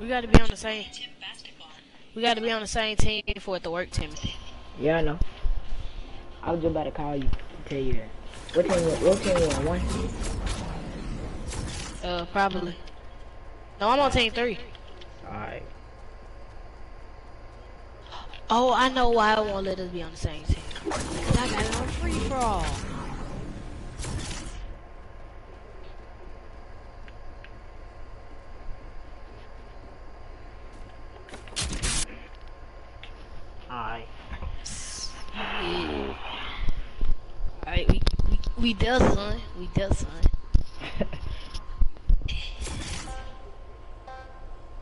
We gotta be on the same. We gotta be on the same team for it to work, Timothy. Yeah, I know. I was just about to call you to tell you that. What team? What team you on? One. Uh, probably. No, I'm on team three. All right. Oh, I know why I won't let us be on the same team. Cause I got it on free for all. Alright. Yeah. Alright, we, we we done, son. We done, son.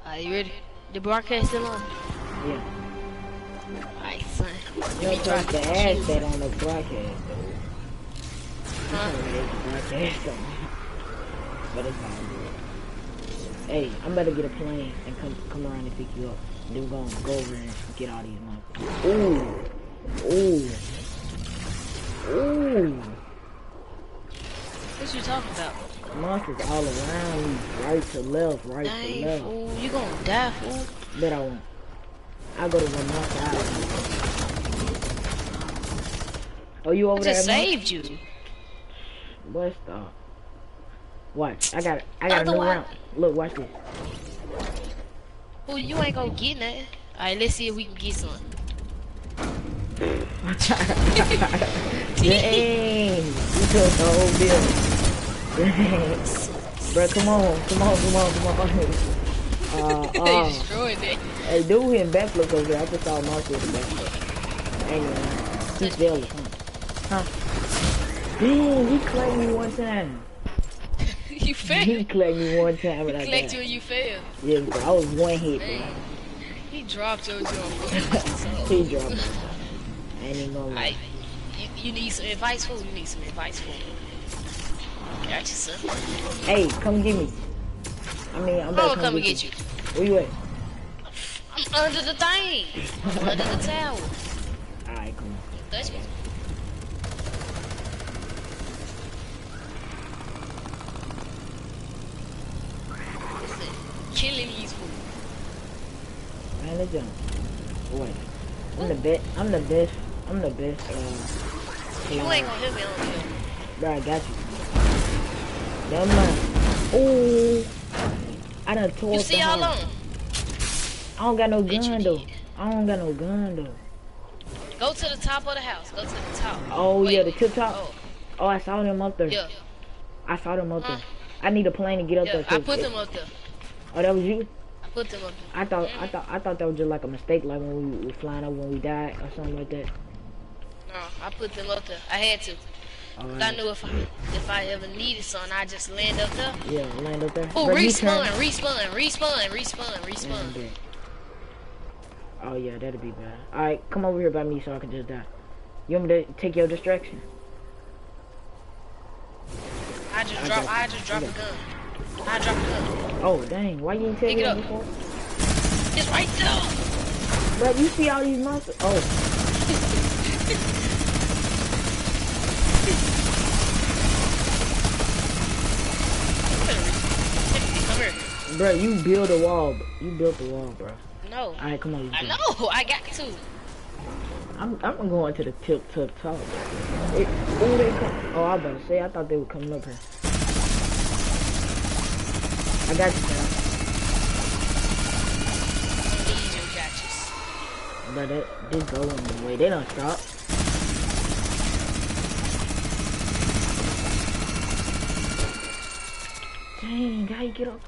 Are you ready? The broadcast still on? Yeah. Alright, son. You Let don't me supposed to the ask that on the broadcast, though. Huh? You can't make the broadcast on. But it's good. Hey, I'm about to get a plane and come come around and pick you up. Then we're gonna go over and get all these monsters. Ooh. Ooh. Ooh. What you talking about? Monsters all around me. Right to left, right to left. fool. You gonna die, fool. Bet I won't. I'll go to one monster island. Oh, you I over there? just Monk? saved you. Boy, stop. Watch, I got, I got a new round. Look, watch this. Fool, you ain't gonna get nothing. Alright, let's see if we can get some. Dang, you took the whole bill. Bro, come on, come on, come on, come on. Uh, they uh, destroyed it. hey, dude hitting backflips over there. I just saw monster with a backflip. No, he's jealous, huh? Huh? Dang, he claimed me one time. you failed? He claimed me one time and I Collect you when you failed. Yeah, bro, I was one hit, bro. He dropped your jump. He dropped me. I ain't even gonna lie. You, you need some advice, fool? You need some advice, fool. Got you, son. Hey, come get me. I mean, I'm gonna come get you. Where you at? I'm under the thing. Under the towel. Alright, come on. Touch me. Killing these fools. Man, let's jump. Wait. I'm the best. I'm the best. I'm the best. Uh, You ain't gonna hit me bro, I got you. Never mind. Ooh. I done tore You up see how long? I don't got no gun though. did. I don't got no gun though. Go to the top of the house. Go to the top. Oh Wait, yeah, the tip top. Oh, Oh, I saw them up there. yeah. I saw them up Huh? there. I need a plane to get up Yeah, there. I put it- them up there. Oh, that was you. I put them up there. I thought. I thought. I thought that was just like a mistake, like when we were flying over when we died or something like that. No, I put them up there. I had to. All 'Cause I right. knew if I if I ever needed something, I just land up there. Yeah, land up there. Oh, respawn, respawn, respawn, respawn, respawn. Oh yeah, that'd be bad. Alright, come over here by me so I can just die. You want me to take your distraction? I just I drop. I just drop a gun. I drop a gun. Oh dang, why you didn't tell me it up. before? It's right there. But you see all these monsters? Oh, Come here. Bro, you build a wall. You built the wall, bro. No. Alright, come on, you I it. know. I got to. I'm I'm going to the tip tip top. It, oh, they come. Oh, I was about to say, I thought they were coming up here. I got you, man. Need your catches. But that did go in the way. They don't stop. Dang, how you get up?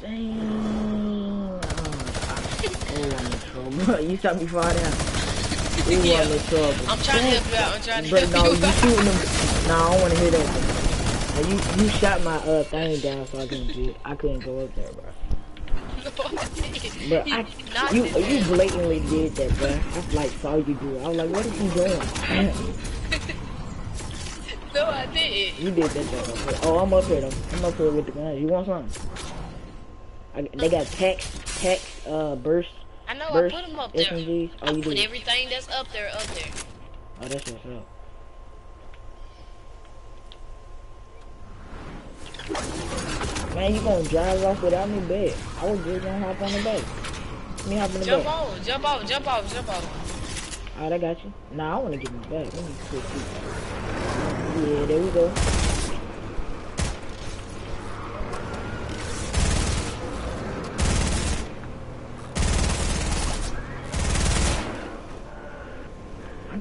Dang. Oh, trouble. you shot me far down. Ooh, Yeah. I'm in trouble. I'm trying to help you out. I'm trying to But help no, you you shooting them. No, I don't want to hear that. Bro. You you shot my uh thing down, so I couldn't get, I couldn't go up there, bro. But I, Not you this you time. blatantly did that, bro. I like saw you do it. I was like, what is he doing? No, I didn't. you did that though. Oh, I'm up here though. I'm up here with the gun. You want something? I, they got text, text, uh, burst, I know. burst, I put them up there. SMGs. Oh, I you put do. everything that's up there up there. Oh, that's what's up. Man, you gonna drive off without me back. I was just gonna hop on the back. Let me hop in the Jump back. off, jump off, jump off, jump off. Alright, I got you. Nah, I wanna get my back. Let me switch. Yeah, there we go.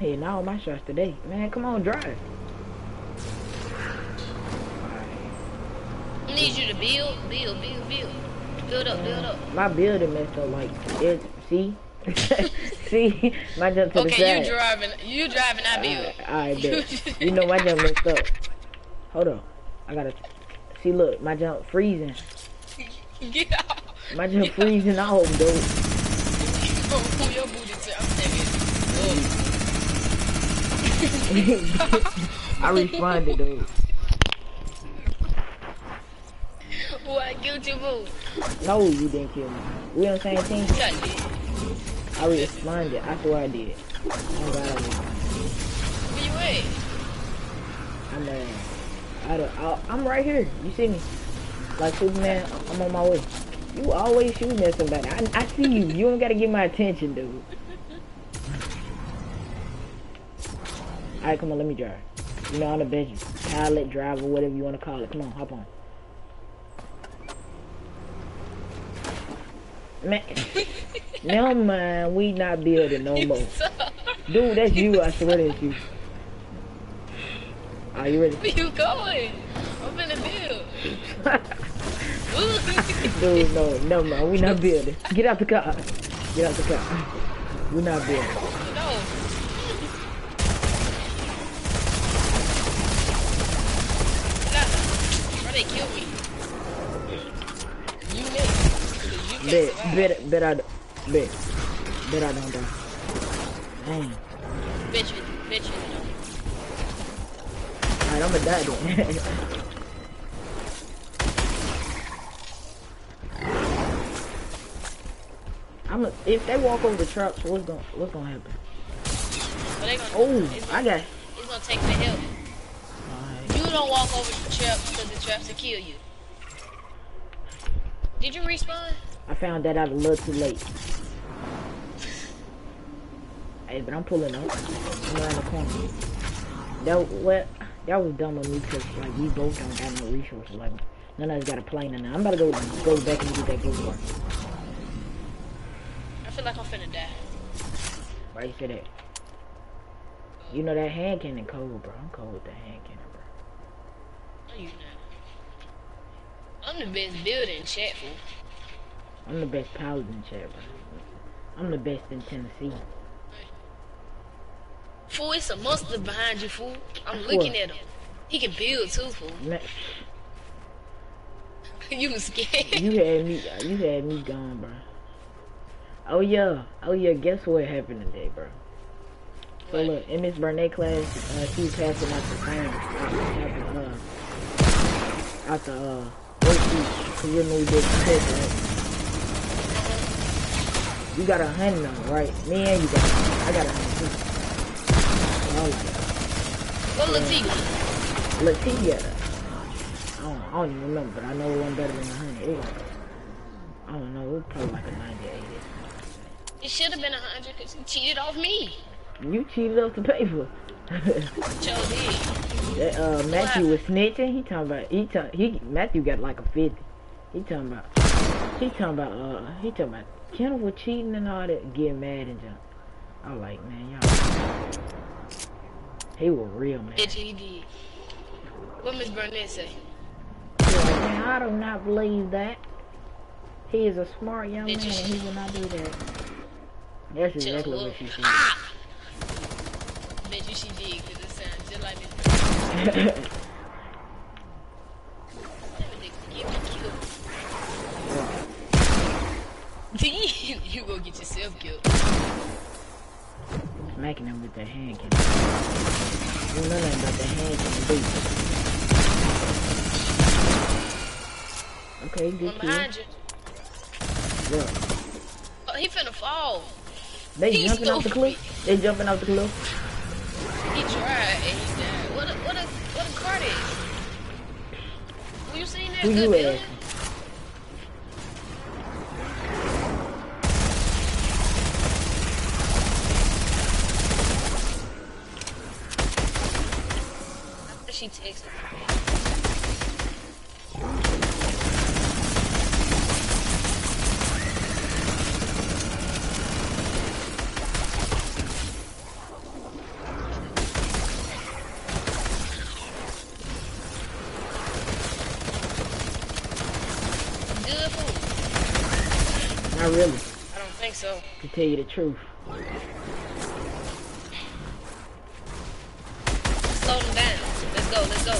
Hitting all my shots today. Man, come on, drive. I need you to build, build, build, build. Build up, build up. My building messed up like it. See, see, my jump to the side. Okay, you driving, you driving, I build. Alright, bet. you know my jump messed up. Hold on, I gotta see. Look, my jump freezing. Get out. My jump freezing off, dude. Oh, your booty tip. I'm saying. I responded, dude. What? Guilty move. No, you didn't kill me. We on the same team. Yeah, I responded. I swear I did. God, I did. Where you at? I'm uh, I don't, I, I'm right here. You see me? Like Superman, I'm on my way. You always shooting at somebody. I, I see you. You don't gotta get my attention, dude. Alright, come on, let me drive. You know, I'm the best pilot, driver, whatever you want to call it. Come on, hop on. Man, never mind. We not building no more. Dude, that's you. I swear that's you. Are you ready? Where you going? I'm in the build. Dude, no, no, man, we not building. Get out the car. Get out the car. We not building. no. Nah, bro, they killed me. You next. 'cause You can't Bet, survive. bet, bet I, d- bet, bet I don't die. Dang. Bet you, bet you don't. Alright, I'ma die then. I'm a, if they walk over the trucks, what's gonna what's gonna happen? But gonna, Oh, I gonna, got. it's gonna take the help. Don't walk over the trap because the traps will kill you. Did you respawn? I found that out a little too late. Hey, but I'm pulling up. I'm around the corner. That what? That was dumb of me because like we both don't got no resources. Like none of us got a plane and I'm about to go go back and get that go bar. I feel like I'm finna die. Why you say that? You know that hand cannon cold, bro. I'm cold with the hand cannon, you. I'm the best builder in chat, fool. I'm the best pilot in chat, bro. I'm the best in Tennessee. Fool, it's a monster behind you, fool. I'm looking at him. He can build too, fool. You was scared. You had me. You had me gone, bro. Oh yeah. Oh yeah. Guess what happened today, bro? So look, in Miss Burnett class, uh, she was passing out the phone the uh, out the uh, you know we did the test, right? You got a hundred now, right? Me and you got. I got a hundred too. I like, What Latika? Latia. I don't, I don't even remember, but I know one better than a hundred. It was, I don't know. It was probably like a 98. It should have been a hundred because he cheated off me. You cheated off the paper. Joe. That, uh, Matthew was snitching. He talking about he ta- he Matthew got like a fifty. He talking about he talking about uh he talking about Kendall was cheating and all that, getting mad and jump. I like, man, y'all. He was real man. Bitch, he did. What Miss Burnett say? Man, I do not believe that. He is a smart young man. Did you- He will not do that. That's exactly what she said. Ah! Bet you she did you gonna get yourself killed. Smacking him with the hand cannon. You know nothing about that hand cannon? Okay, good One behind you. Look, Oh, he finna fall. they He's jumping off the cliff. They jumping off the cliff. He tried and he died. What a, what a, what a card is. Were you sitting there good you? She takes it. Really, I don't think so. to tell you the truth. Slow them down. Let's go, let's go.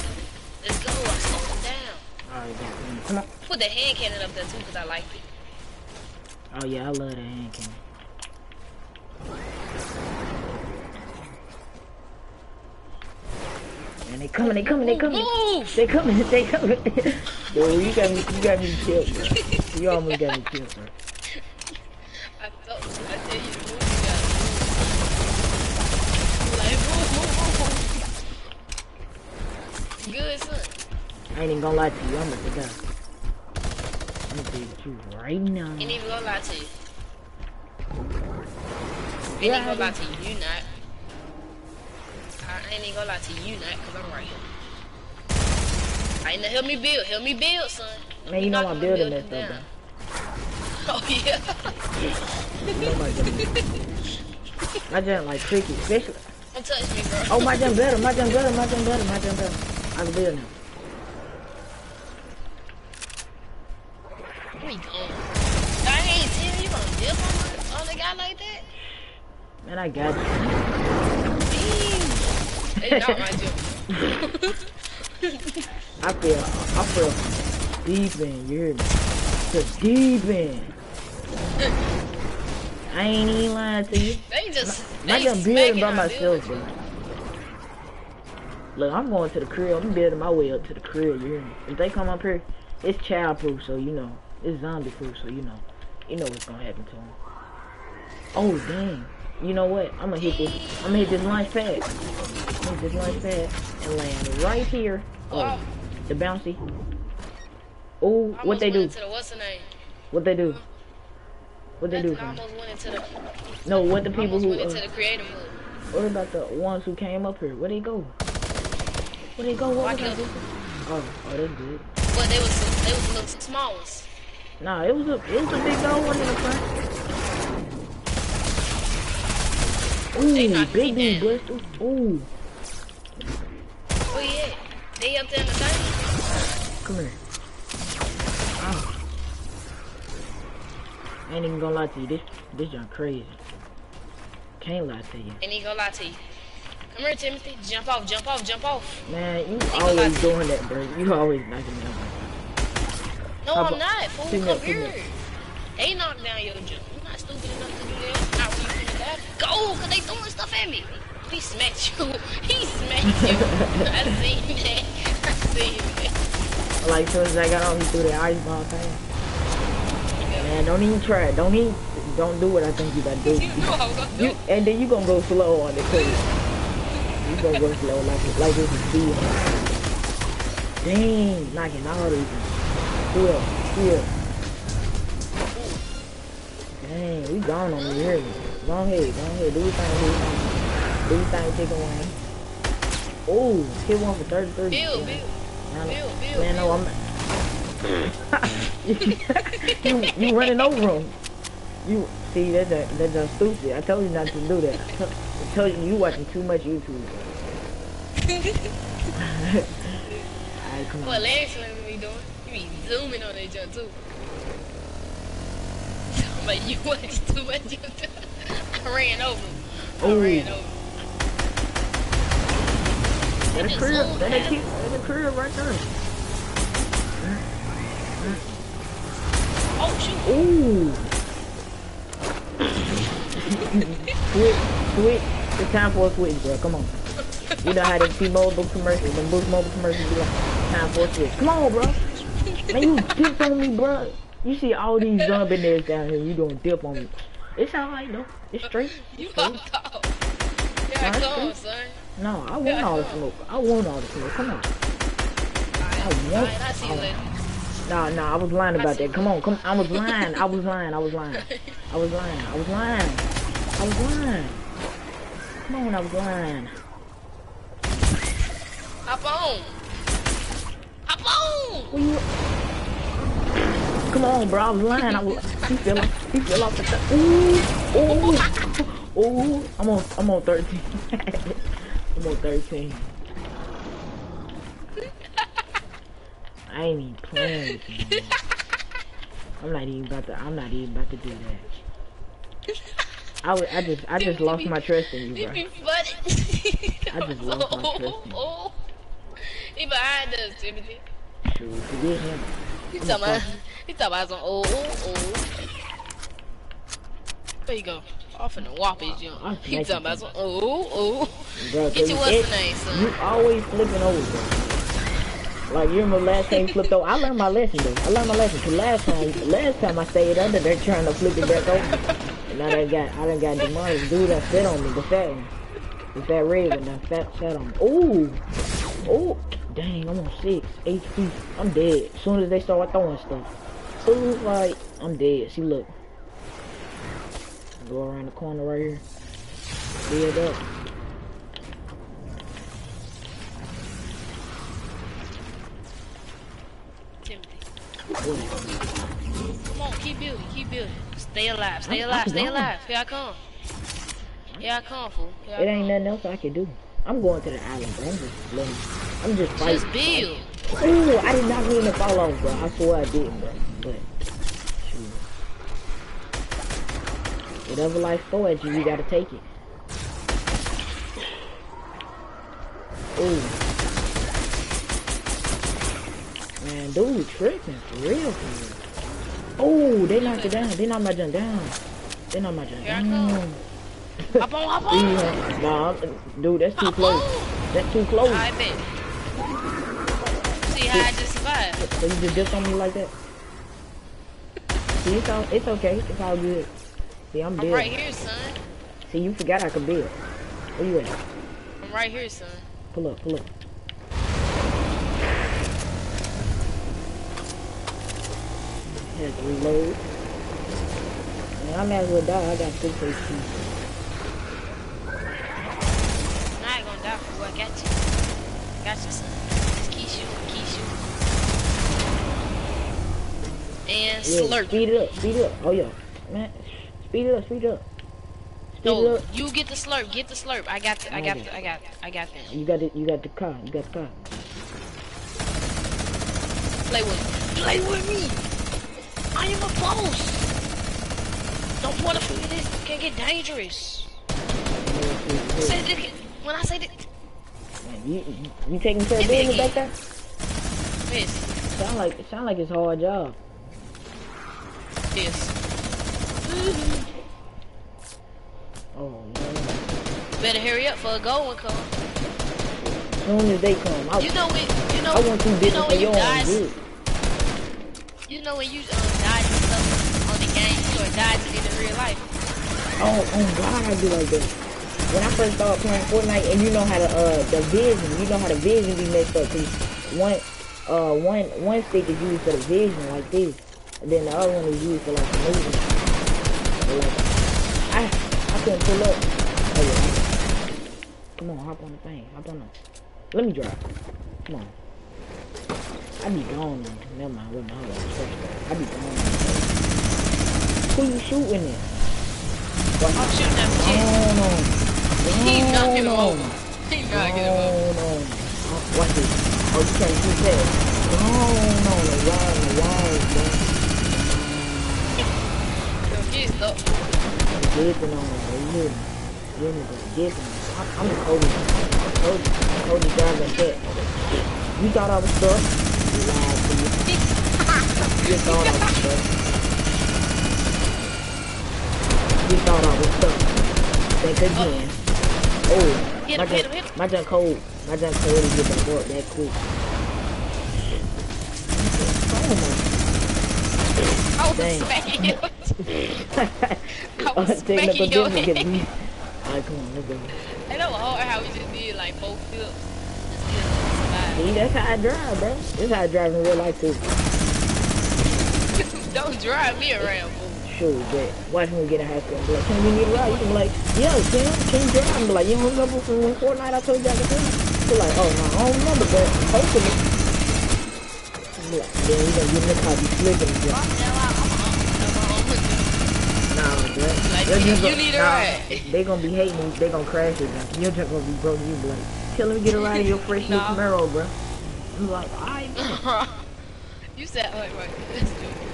Let's go. I slowed them down. Alright, come on. Put the hand cannon up there too because I like it. Oh yeah, I love that hand cannon. Man, they coming, they coming, they coming. They coming, they coming. Dude, you got me, you got me killed, bro. You almost got me killed, bro. I told you, I tell you to move, you gotta move. Like, move, move, move. Good, son. I ain't even gonna lie to you, I'm about to die. I'm gonna tell you right now. Ain't even gonna lie to you. Ain't even gonna lie to you, you not. I ain't even gonna lie to you, not, cause I'm right here. I ain't help me build, help me build, son. Man, you know I'm building building this though. Oh yeah. My jump like tricky, especially. Don't touch me, bro. Oh, my jump better, my jump better, my jump better, my jump better. I can build now. What you doing? Dang, Tim, you gonna dip on, on the guy like that? Man, I got you. Damn. It's not my joke. I feel, I feel deep in, you hear me? Deep in. I ain't even lying to you. They just I they can build by myself, bro. Look, I'm going to the crib. I'm building my way up to the crib. You hear me? If they come up here, it's childproof, so you know. It's zombie food, so you know. You know what's gonna happen to them. Oh dang! You know what? I'm gonna hit this. I'm gonna hit this launch pad. I'm gonna hit this launch pad and land right here. Oh, the bouncy. Oh, what they do? the, the? What they do? What they do? Nothing, I For me? almost went into the. No, what the people who? went into Uh, the what about the ones who came up here? Where they go? Where they go? What Why I can't- doing? Oh, oh, that's good. But they was they was little small ones. Nah, it was a it was a big old one in the front. Ooh, big dude. Buster. Ooh, you at? They up there in the thing? come here. Ow. I ain't even gonna lie to you. This this junk crazy. Can't lie to you, Ain't even gonna lie to you. Come here, Timothy. Jump off, jump off, jump off. man. You always doing that, bro. You always knocking me out. No, How I'm not. Fool, come up, here. They knocked down your jump. I'm not stupid enough to do that. Not when you finna die. Go, cause they throwing stuff at me. He smacked you. He smacked you. I seen that. I seen that. Like soon as I got on, he threw the ice ball thing. Man, don't even try it. Don't even don't do what I think you gotta do. You know I was gonna do. You and then you gonna go slow on it too. You gonna go slow like like it's a speed. Dang, knocking all these. Here, here. Dang, we gone on the here. Go ahead, go ahead. Do your thing, do your thing. Do your thing, chicken wing. Oh, hit one for 33. Bill, Bill. Man, Bill, Bill, man, no, I'm. you you running over him. You see that's a, that's a stupid. I told you not to do that. I told, you you watching too much YouTube. Alright, come What on. Larry Slim be doing? Be zooming on that jump too. But you watch too much I ran over. him. I Ooh. ran over. That a moved That a kid. That a crib right there. Oh shoot. Ooh. switch, switch. It's time for a switch, bro. Come on. You know how the T-Mobile commercials, the Boost Mobile commercials be like, time for a switch. Come on, bro. Man, you dipped on me, bro. You see all these zombie niggas down here, you doing dip on me. It's alright though. It's straight. You Straight. popped off. Here I come, good. son. No, I want all the smoke. I want all the smoke. Come on. Alright, want- alright, I see you later. Nah, nah, I was lying about that. Come on, come. I was lying. I was lying. I was lying. I was lying. I was lying. I was lying. Come on, I was lying. Hop on. Hop on. Where you? Come on, bro. I was lying. I was, he fell off. He fell off the. Th ooh, ooh, ooh. I'm on. I'm on 13. I'm on 13. I ain't even playing with you. Man. I'm not even about to. I'm not even about to do that. I, was, I just I just lost my trust in you, bro. I just lost my trust in you. He behind us, Timothy. Shoot, forget him. He talking about, he talking about some oh, oh, oh. There you go. Off in the whop his jump. I'll He talking you, about some oh, oh. Bro, Get your cause what's name, son. You always flipping over. Like you remember last time you flipped over? I learned my lesson though. I learned my lesson. Cause last time, last time I stayed under there trying to flip it back over. And now I got, I done got demolished. Dude that fed on me, the fat one. The fat red one that fat, fat on me. Ooh! Ooh! Dang, I'm on 6 HP. I'm dead. As soon as they start throwing stuff. Ooh, like, I'm dead. See, look. Go around the corner right here. Build up. Timothy. Come on, keep building, keep building. Stay alive, stay alive, stay alive. Here I come. Here I come, fool. I It ain't nothing else I can do. I'm going to the island, bro. I'm just I'm just fighting. Just build. Ooh, I did not mean to fall off, bro. I swear I didn't, bro. But, shoot. Whatever life throw at you, you gotta take it. Ooh. Man, dude, tripping for real, for real. Oh, they knocked it down. They knocked my jump down. They knocked my jump down. Hop on, hop on. Yeah, nah, I'm- dude, that's too Hop close. on. That's too close. I bet. See how I just survived. So you just dipped on me like that? See, it's all, it's okay. It's all good. See, I'm I'm building. right here, son. See, you forgot I could build. Where you at? I'm right here, son. Pull up, pull up. Had to reload. Man, I might as well die. I got six HP. Die for you. I got you. Got you, son. Just keep shooting, keep shooting. And Yeah, slurp. speed it up, speed it up. Oh yeah, man, speed it up, speed it up. Speed it No, up. you get the slurp. Get the slurp. I got. The, I got. The, I got. I got them. You got it. You got the car. You got the car. Play with. me. Play with me. I am a boss. Don't want to forget this. Can get dangerous. Say this. When I say this. You, you, you taking care of Give me a business back there? This. Sound like it sound like it's a hard job. This. Oh man. Better hurry up for a goal one come. As soon as they come, I, You know when. You know. I want You business know when you die. You know when you um, dodge stuff on the game, you are dodging in real life. Oh, oh God, I do like that. When I first started playing Fortnite, and you know how to uh the vision, you know how the vision be messed up. Cause one uh one one stick is used for the vision like this, and then the other one is used for like the movement. Like, I I couldn't pull up. Oh yeah. Come on, hop on the thing. Hop on the. Let me drive. Come on. I be gone. man. Never mind. Wait, no, hold. I be gone. Who you shooting at? I'm shooting at the Oh no. He Oh, knocking him no. over. He knocking him over. Oh no. Oh, watch. Oh, you can't shoot that. No, no, no. the wall, bro. The kid stuck. Getting on it, bro. You me? Hear me, bro? Getting I'm, I'm the. Coldest, coldest driver that. You thought I was stuck? You lied to you. You thought I was stuck. You thought I was stuck. Think again. Oh, Hit my him, hit junk, him, hit him. my junk cold. My junk cold to get back up that quick. Oh I was Dang. smacking you. I was smacking your head. Alright, come on, let's go. I know hard how we just did like both flips. Just did survive. See, that's how I drive, bro. This how I drive in real life too. Don't drive me around, fool. Sure, but watch me get in high and be like, can we need a ride? You can be like, yo, Tim, can you drive? I'm be like, you don't remember from when Fortnite I told you I could do? Feel like, oh no, I don't remember, but hopefully. Yeah, then we gonna get in the car, be flicking and Fuck shit. that out. I'm on. I'm on. Nah, bro. Like, you- you gonna- need a nah, ride. They gonna be hating you. They gonna crash it. man. You're just gonna be broke. You be like, tell them to get a ride in your fresh new Nah. Camaro, bro. I'm like, alright. you said, wait, wait. Let's do it.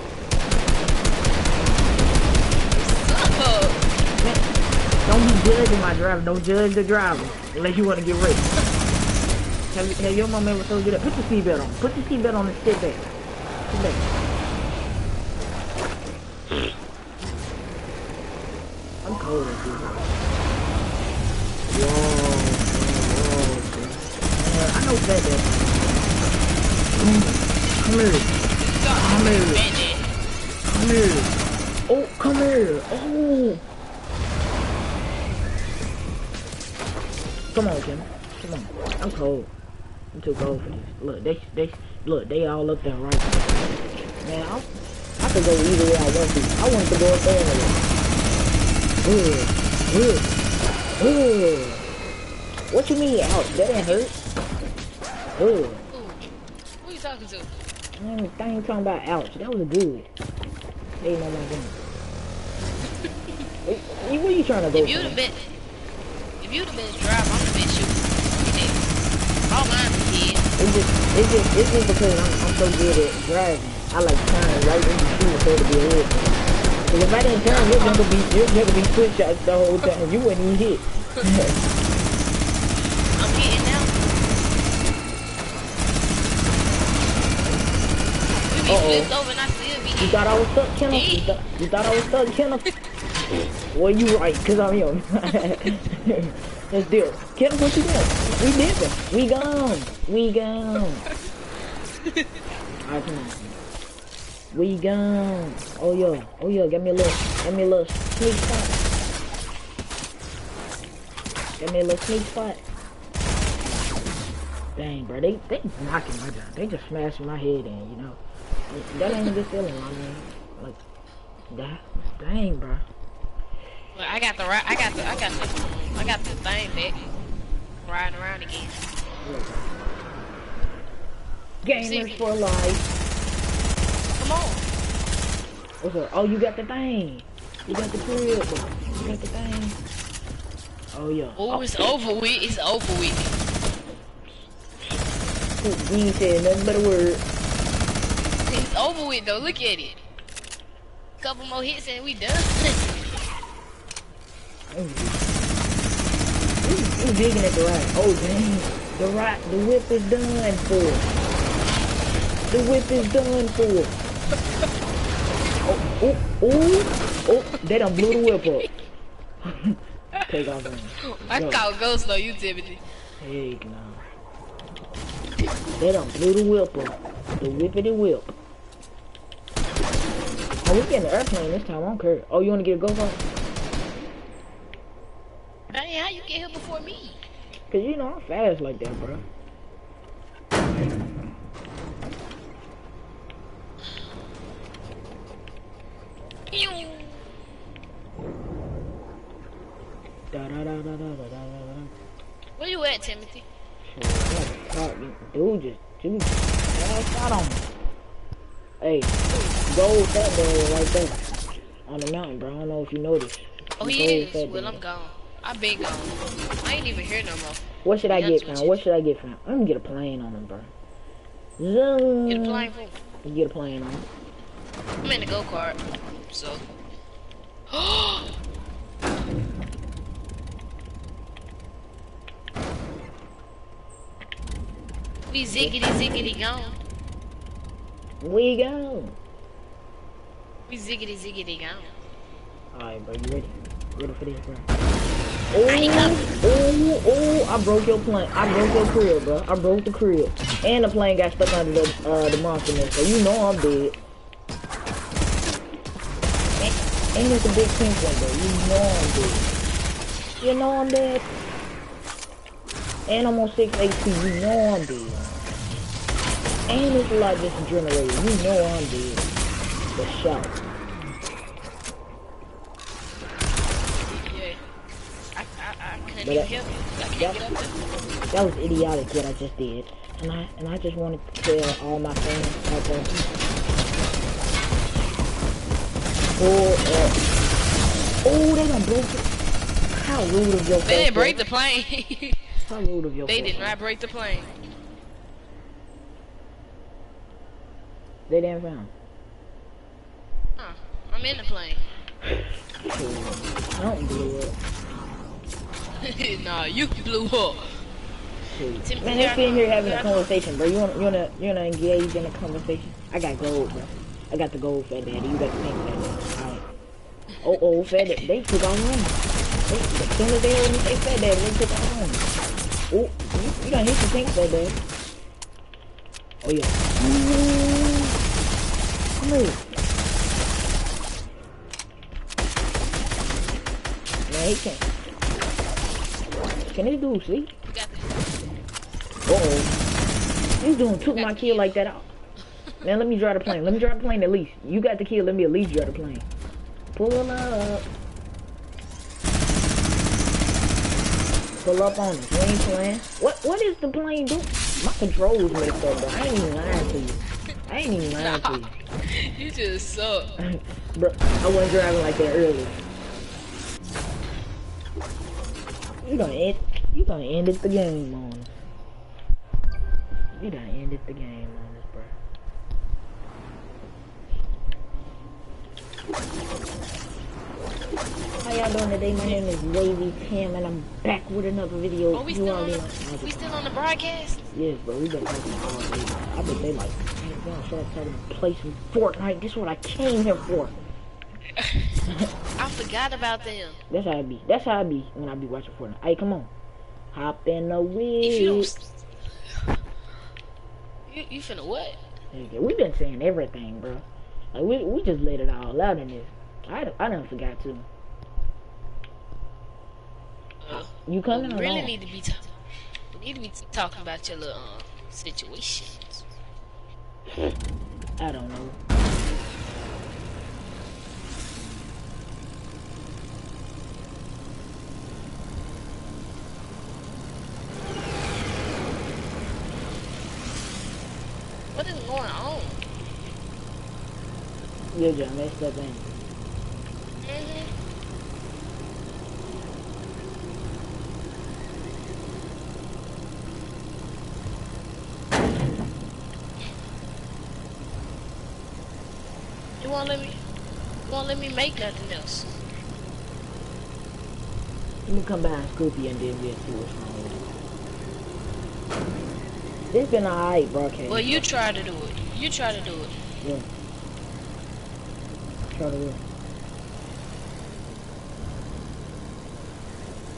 Don't be judging my driver. Don't judge the driver unless you want to get you- have your mom ever told you that? Put your seatbelt on. Put your seatbelt on and sit back. Sit back. I'm cold here. Whoa, whoa, I know that. Come, come here. Come here. Come here. Oh, come here. Oh. Come on, Kim. Come on. I'm cold. I'm too cold for this. Look, they, they, look, they all up there right now. Man, I, I could go either way I want to. I want to go up there. Ugh, ugh, ugh. What you mean, ouch? That didn't hurt. Ugh. Ooh. Who you talking to? Man, I ain't talking about ouch. That was good. They know my gun. Where, where you trying to go? If you'd have been, if you'd have been driver, I'm the bitch shooting. All mine the kid. It's just, it's just, it's just because I'm, I'm so good at driving. I like turning right when the shoot so to be ahead. Because if I didn't turn, you're gonna be, you're gonna be switch shots the whole time. You wouldn't even hit. I'm hitting now. We be Uh-oh. flipped over and I still be You thought I was stuck, Kenneth? You, thought you thought I was stuck, Kenneth? well, you right, because I'm him. Let's do it. Kenneth, what you doing? We different. We gone. We gone. Alright, come on. We gone. Oh, yeah. Oh, yeah. Give me a little, give me a little sneak spot. Give me a little sneak spot. Dang, bro. They, they knocking my job. They just smashing my head in, you know. That ain't a good feeling, my man. Like, that, dang, bro. I got the right. I got the. I got the. I got the thing back. Riding around again. Gamers for life. Come on. What's up? Oh, you got the thing. You got the crib. You got the thing. Oh, yeah. Oh, it's over with. It's over with. You ain't said nothing but a word. It's over with though. Look at it. Couple more hits and we done. You you digging at the right. Oh, dang. The right, the whip is done for. The whip is done for. Oh, oh, oh, oh, they done blew the whip up. Take off on I Go. call ghost though. You Timothy. Heck no. They done blew the whip up. The whippity whip. Oh, we getting the airplane this time. I don't care. Oh, you want to get a go kart? Hey, how you get here before me? Cause you know I'm fast like that, bro. Pew. Da da da da da da da da. Where you at, Timothy? Shit, I got caught. Dude just, dude just passed out on me. Hey, gold fat boy right there on the mountain, bro. I don't know if you noticed. Oh, The he is. Well, boy. I'm gone. I been gone. I ain't even here no more. What should I That's get, fam? What should I get, fam? I'm gonna get a plane on him, bro. Zoom. Get a plane for. Get a plane on him. I'm in the go kart. So. we ziggity ziggity gone. We go. We ziggity ziggity gone. Alright, bro, you ready? Ready for this, bro? Oh, oh, I broke your plane. I broke your crib, bro. I broke the crib. And the plane got stuck under the uh, the monster nest, so you know I'm dead. And, it's a big pink one, bro. You know I'm dead. You know I'm dead. And I'm on 6 HP. You know I'm dead. And it's a lot just generated. You know I'm dead. The shot. I, I, I But even that-. I can't that- get up there. that was idiotic what I just did. And I and I just wanted to tell all my fans out there. Oh, uh, oh, they done broke it. How rude of your They didn't break the plane. How rude of your they did not break the plane. They didn't found. Huh. I'm in the plane. Something blew up. nah, you blew up. Shoot. Timothy, Man, they I- sitting here having a conversation, bro. You wanna, you wanna, you wanna engage in a conversation? I got gold, bro. I got the gold, fat daddy. You got the pink, fat daddy. Alright. Oh, oh, fat daddy. They took on running. They, as soon as they heard me say fat daddy, they took on running. Oh, you, you done hit the pink, fat daddy. Oh yeah. Ooh. Come here. Man, he can't. Can this dude see? You got this. Uh oh. This dude took my kill like that out. Man, let me drive the plane. Let me drive the plane at least. You got the kill, let me at least drive the plane. Pull him up. Pull up on us. We ain't playing. What what is the plane doing? My controls messed up, bro. I ain't even lying to you. I ain't even lying to you. You just suck. Bro, I wasn't driving like that earlier. You done end, you done ended the game on us. You done ended the game on us, bro. How y'all doing today? My name is Wavy Tim, and I'm back with another video. Are we still on the, we still on the broadcast? Yes, bro, we been talking all day. I bet they like, gonna start starting to play some Fortnite. This is what I came here for. I forgot about them. That's how I be. That's how I be when I be watching Fortnite. Hey, come on. Hop in the wheel. you, you finna what? We've been saying everything, bro. Like, we, we just laid it all out in this. I, I done forgot to. Uh, You coming we really need to be talking. We need to be talking about your little um, situations. I don't know. What is going on? You just messed up, ain't hmm You won't let me. You won't let me make nothing else. Let me come behind Scoopy and then we'll see what's wrong with it. This been alright broadcast. Well, you try to do it. You try to do it. Yeah. Try to win.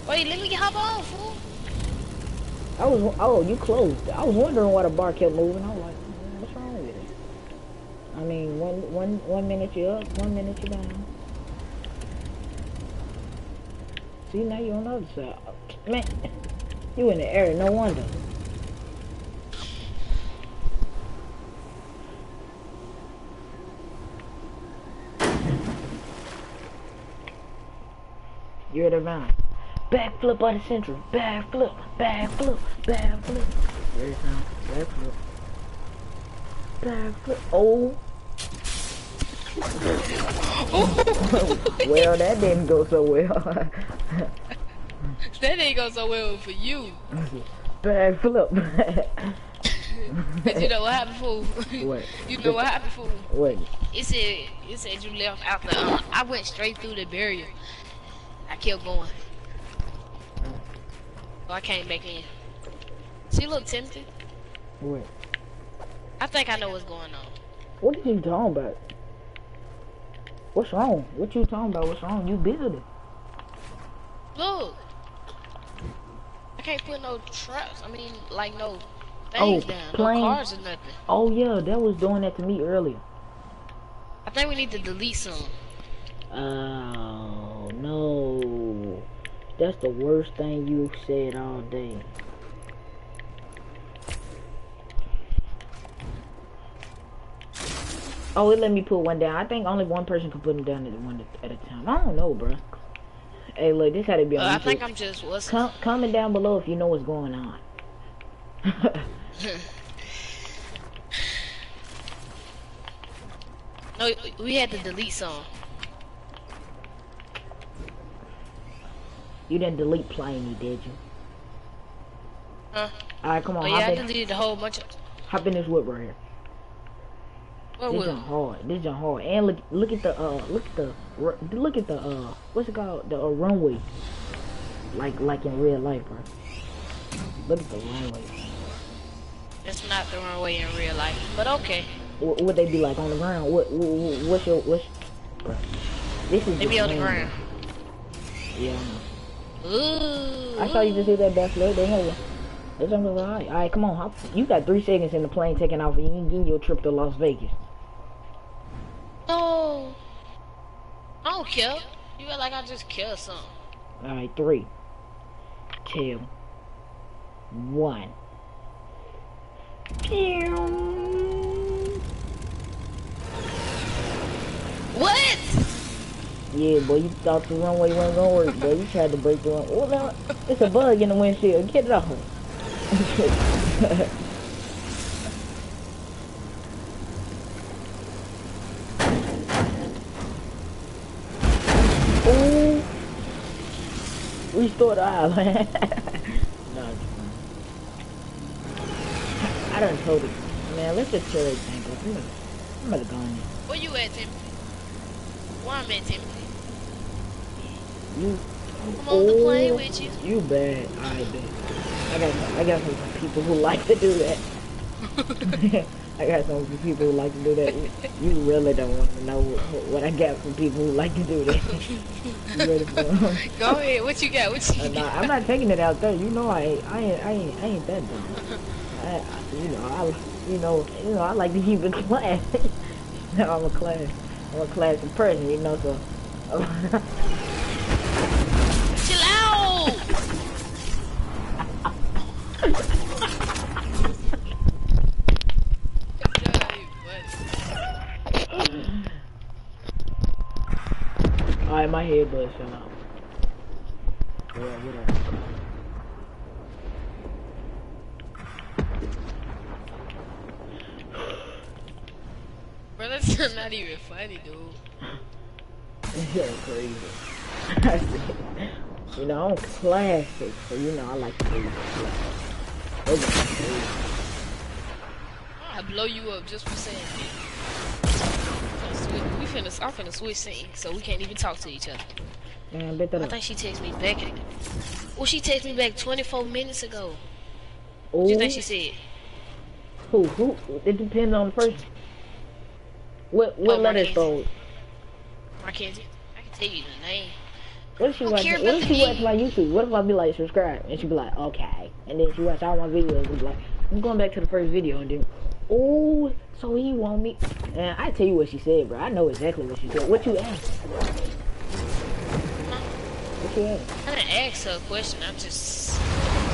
Wait, let me hop on, fool. I was, oh, you closed. I was wondering why the bar kept moving. I was like, "Mm, what's wrong with it? I mean, one, one, one minute you're up, one minute you're down. See, now you're on the other side. Man, you in the air, no wonder. You're the round. Backflip by the central. Backflip, backflip, backflip. Very sound. Backflip. Backflip. Oh. well, that didn't go so well. That ain't go so well for you. Backflip. Cause you know what happened, fool. What? You know what happened, fool. What? It said it said you left out the. Um, I went straight through the barrier. I kept going. So I came back in. She look tempted. What? I think I know what's going on. What are you talking about? What's wrong? What you talking about? What's wrong? You busy? Look. I can't put no trucks. I mean, like no Oh, things down, plain- no cars or nothing. Oh yeah, that was doing that to me earlier. I think we need to delete some. Oh no. That's the worst thing you said all day. Oh, it let me put one down. I think only one person can put them down at one at a time. I don't know, bro. Hey, look, this had to be on Uh, I think I'm just what's Com- comment down below if you know what's going on. no, we had to delete some. You didn't delete Pliny, did you? Huh? Alright, come on. Oh yeah, I in, deleted a whole bunch of. hop in this whip right here. What This is hard. This is hard. And look, look at the uh, look at the, look at the uh, what's it called? The uh, runway. Like, like in real life, bro. Look at the runway. It's not the runway in real life, but okay. What would they be like on the ground? What, what what's your what's? Bro. This is They be on the ground. Yeah. Ooh. I saw you just hit that backflip. They know. It's almost alright. Alright, come on. Hop. You got three seconds in the plane taking off, and you can get your trip to Las Vegas. No. I don't care. You feel like I just killed something. Alright, three, two, one. Pew. What? Yeah, boy, you thought the runway wasn't gonna work, boy. You tried to break the run. Oh, no, it's a bug in the windshield. Get it off. Ooh. Restore the island. it's fine. I done told it. Man, let's just chill everything. bro. I'm gonna, go in there. Where you at, Timothy? Where I'm at, Timothy? You I'm on the plane Oh, with you. You bad. I bet. I got I got some people who like to do that. I got some people who like to do that. You really don't want to know what, I got from people who like to do that. you ready for it? Go ahead. What you got? What you Uh, nah, I'm not taking it out there. You know I ain't I ain't I ain't, I ain't that dumb. I, I, you know I you know you know I like to keep it class. no, I'm a class I'm a classy person. You know so. Alright, my head fell out. Whatever. Bro, that's not even funny, dude. You're crazy. you know, I'm classic, so you know I like to do classic. I blow you up just for saying that. We finna, I'm finna switch scene, so we can't even talk to each other. Man, I think she texted me back. Well, she texted me back 24 minutes ago. What you think she oh. said? who, who? It depends on the person. What, what Oh, letter Marquise. stole? Mackenzie? I can tell you the name. What if she watch? What if she watch my YouTube? What if I be like subscribe and she be like okay, and then she watch all my videos and be like I'm going back to the first video and then oh so he want me? And I tell you what she said, bro. I know exactly what she said. What you asked? What you asked? I didn't ask her a question. I'm just.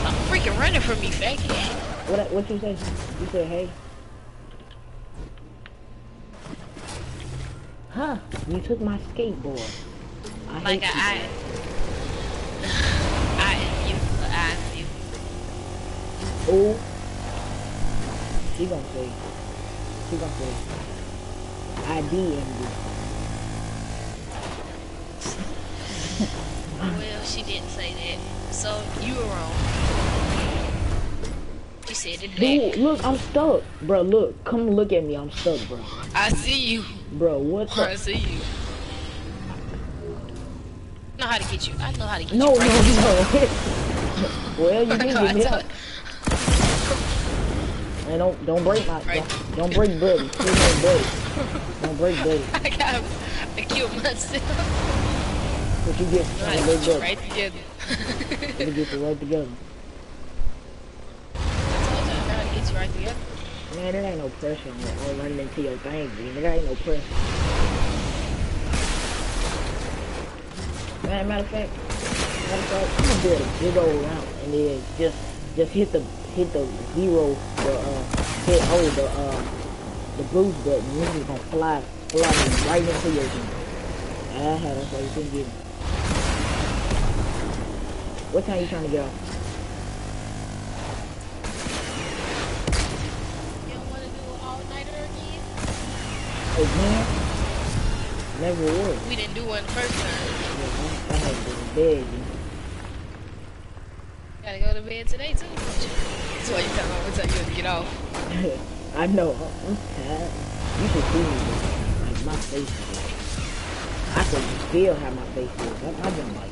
I'm freaking running from me, faggot. What what you say? You said hey. Huh? You took my skateboard. I Like hate I. you, I am you. I am you. Oh. She gonna say. She gonna say. I DM you. Well, she didn't say that. So you were wrong. She said it Dude, back. look, I'm stuck. Bro, look. Come look at me. I'm stuck, bro. I see you. Bro, what's I up? see you. I know how to get you. I know how to get No, you. no, right. no. well, you did oh get me I. And don't, don't break my, Right. don't, don't break buddy. Please don't break. Don't break buddy. I got. I killed myself. What you get Right, a big buddy. right together. Let me get you right together. I told you I know how to get you right together. Man, there ain't no pressure on, on running into your thing, dude. There ain't no pressure. Man, matter of fact, matter of fact, I'm gonna build a big old round and then just just hit the hit the zero the uh hit oh the uh the boost button. We're just gonna fly fly right into your game. Ah, that's why you can get. What time you trying to get off? Again? Oh, Never would. We didn't do one first time. Yeah, I, I had to go to bed. Gotta go to bed today too. That's why you about what time you to get off. I know. I'm tired. You can see me. Like my face is. I can feel how my face is. I, I've been like,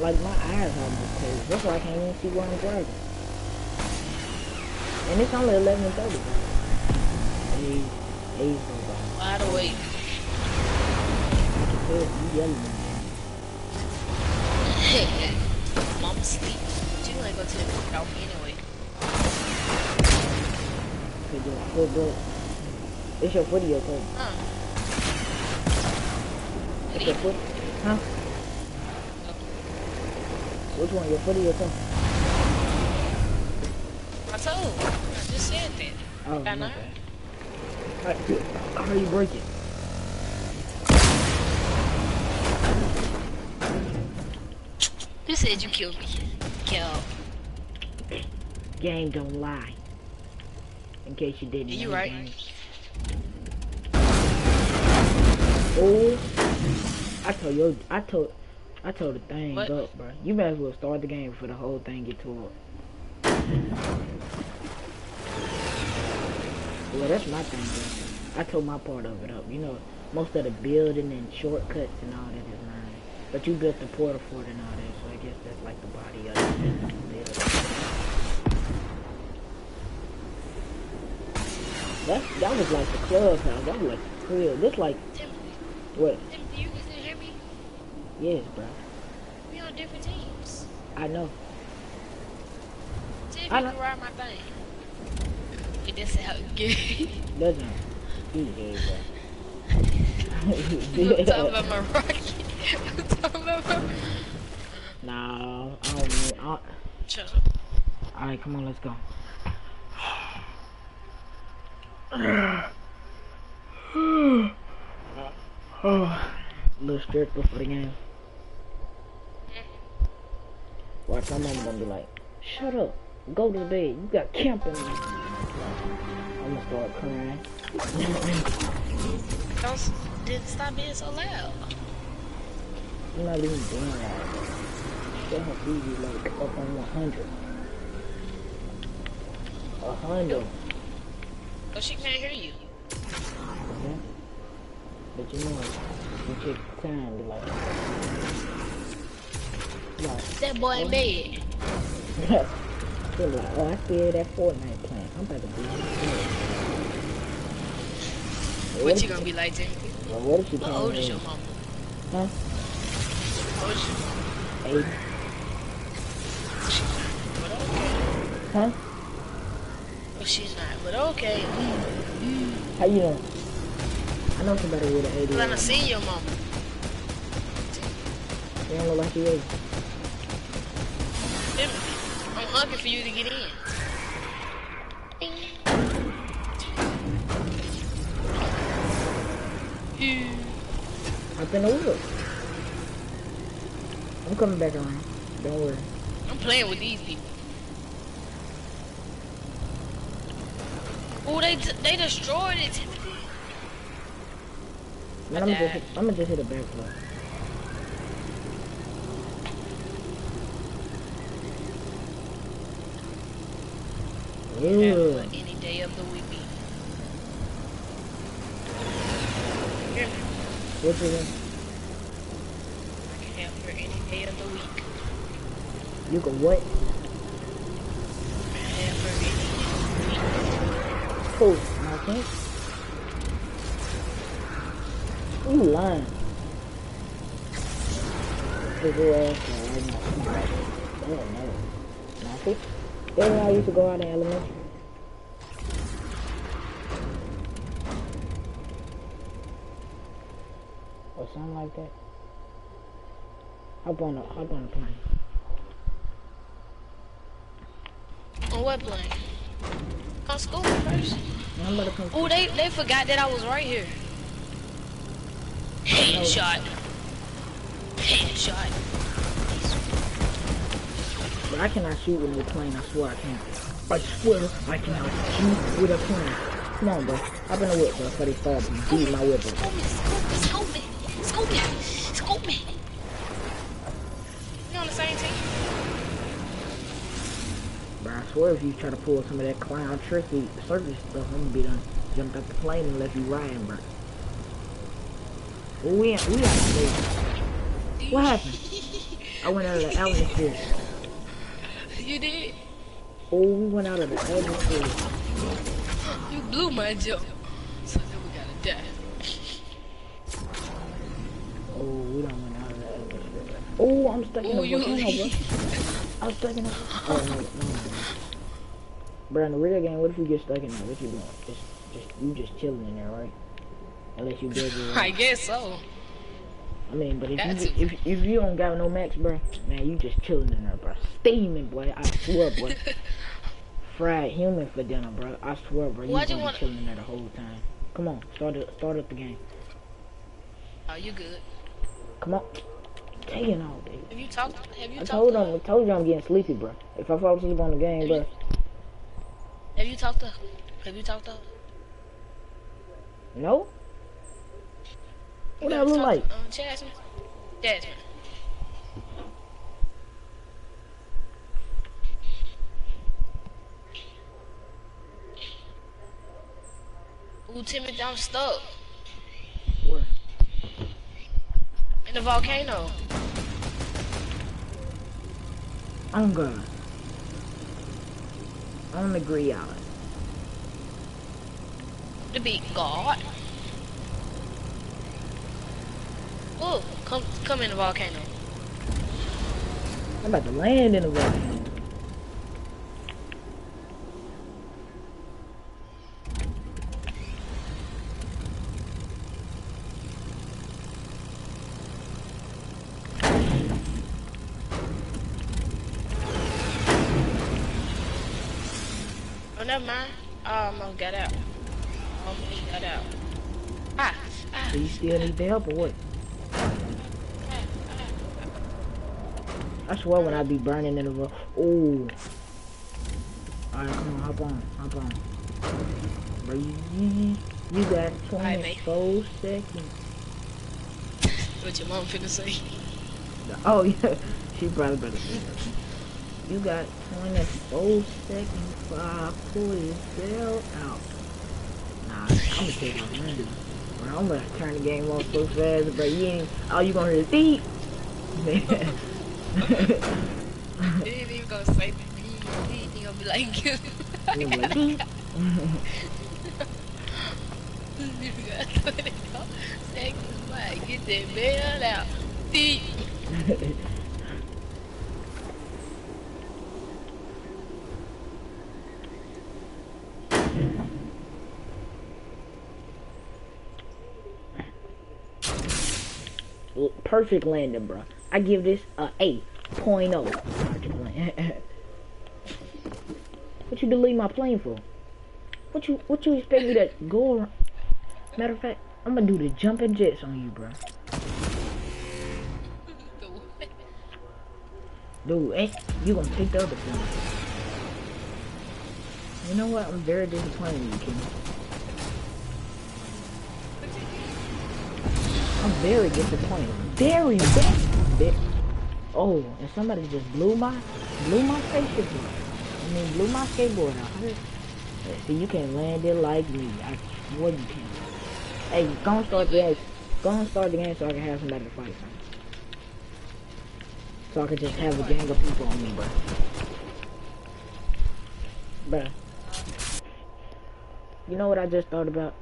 like my eyes almost closed. That's why I can't even see where I'm driving. And it's only 11:30. Hey, hey, Wide awake. I can feel. You yelling at me. Mom sleep. She gonna go to the dog anyway. Cause your foot broke. It's your foot or your toe? Huh? It's your foot? Huh? Which one? Your foot or your toe? I told. I just said that. Oh, Got my nerve? bad. Alright, How you break it? Said you killed me? Kill. Game don't lie. In case you didn't You right. gang. Oh, I told you, I told, I told the thing What? up, bro. You might as well start the game before the whole thing get tore up. Well, that's my thing, bro. I told my part of it up. You know, most of the building and shortcuts and all that is mine. But you built the portal for it and all that, so I guess that's like the body of it. building. That that was like the clubhouse. That was like the crib. This like Timothy, what? Timothy, you can still hear me? Yes, bro. We on different teams. I know. If I you know. can ride my thing. It just how good. Doesn't he gay, I'm talking bro. about my rocket. I'm talking about my... nah, I don't mean. I, Shut up. all right, come on, let's go. oh, a little stripped before the game. Watch my mom gonna be like, shut up, go to bed, you got camping. I'm gonna start crying. Don't did stop being so loud. I'm not even doing that. That have be like up on 100. 100. But she can't hear you. Okay. But you know, you like, that boy oh, in Oh, I see that Fortnite plan. I'm about to be. What, what you gonna be like, Jamie? Well, what if you? How old is your? Huh? How old is your? Eight. Huh? She's not. But okay. How you know? I know somebody with an 80 Well, I seen your mama. They don't look like she is. I'm hungry for you to get in. Up in the woods. I'm coming back around. Don't worry. I'm playing with these people. Oh, they they destroyed it, Timothy. Man, I'm gonna just hit, I'm gonna just hit a backflip. Ew. any day of the week. What's it? I can have her any day of the week. You can what? I can have her any day of Who? Okay. You lying. Big ol' ass guy right now. I don't know. Nah, see? Remember how I used to go out in elementary? Or something like that. Hop on the, on the plane. On what plane? On school first. I'm about to come. Oh, they they forgot that I was right here. Headshot. Headshot. But I cannot shoot with no plane. I swear I can't. I swear I cannot shoot with a plane. Come on, bro. Hop in the whip, bro, before they start beating my whip. Scoop me, scoop me, scoop me, scoop swear if you try to pull some of that clown tricky circus stuff, I'm gonna be done jumped out the plane and left you riding, bro. Oh, we we out of. What happened? I went out of the atmosphere. You did? Oh, we went out of the atmosphere. You blew my jump. So then we gotta die. Oh, we don't went out of the atmosphere. Oh, I'm stuck in a volcano, bro. I'm stuck in a. Oh no, no, Bro, in the real game, what if you get stuck in there? What you doing? Just, just you just chilling in there, right? Unless you build. I guess so. I mean, but if That's you if if you don't got no max, bro, man, you just chilling in there, bro. Steaming, boy. I swear, boy. Fried human for dinner, bro. I swear, bro. You Why'd you wanna- chilling there the whole time. Come on, start it, start up the game. Oh, you good? Come on. Taking all day. Have you talked? Have you I talked? told to, him, I told you I'm getting sleepy, bro. If I fall asleep on the game, bro, Have you talked to? Have you talked to? no. What You that look like? to, Uh, Jasmine. Jasmine. Ooh, Timothy, I'm stuck Where? in the volcano. On God. On the Gree Island. To be God. Oh, come, come in the volcano. I'm about to land in the volcano. Oh, never mind. I almost got out. Almost got out. Ah, ah. Do you still need the help or what? I swear when I be burning in the road. Ooh. Alright, come on, hop on, hop on. Bro, you, got Alright, mate. 24 seconds. What your mom finna say? Oh, yeah. She probably better say that. You got 24 seconds before I pull this bell out. Nah, I'm gonna take off running. Bro, I'm gonna turn the game off so fast, but You ain't, all you gonna beep. You ain't even gonna say that. You ain't gonna be like, you And I'm like, beep. got 24 seconds. Get that bell out. Beep. Perfect landing, bro. I give this a 8.0. Perfect land. what you delete my plane for? What you what you expect me to go around? Matter of fact, I'm gonna do the jumping jets on you, bro. Dude, ain't you gonna take the other plane? You know what? I'm very disappointed in you, Kenny. I'm very disappointed. Very, very, very. Oh, and somebody just blew my, blew my spaceship. I mean, blew my skateboard out. See, you can't land it like me. I swear you can. Hey, go and start the game. Go and start the game so I can have somebody to fight. So I can just have a gang of people on me, bro. You know what I just thought about?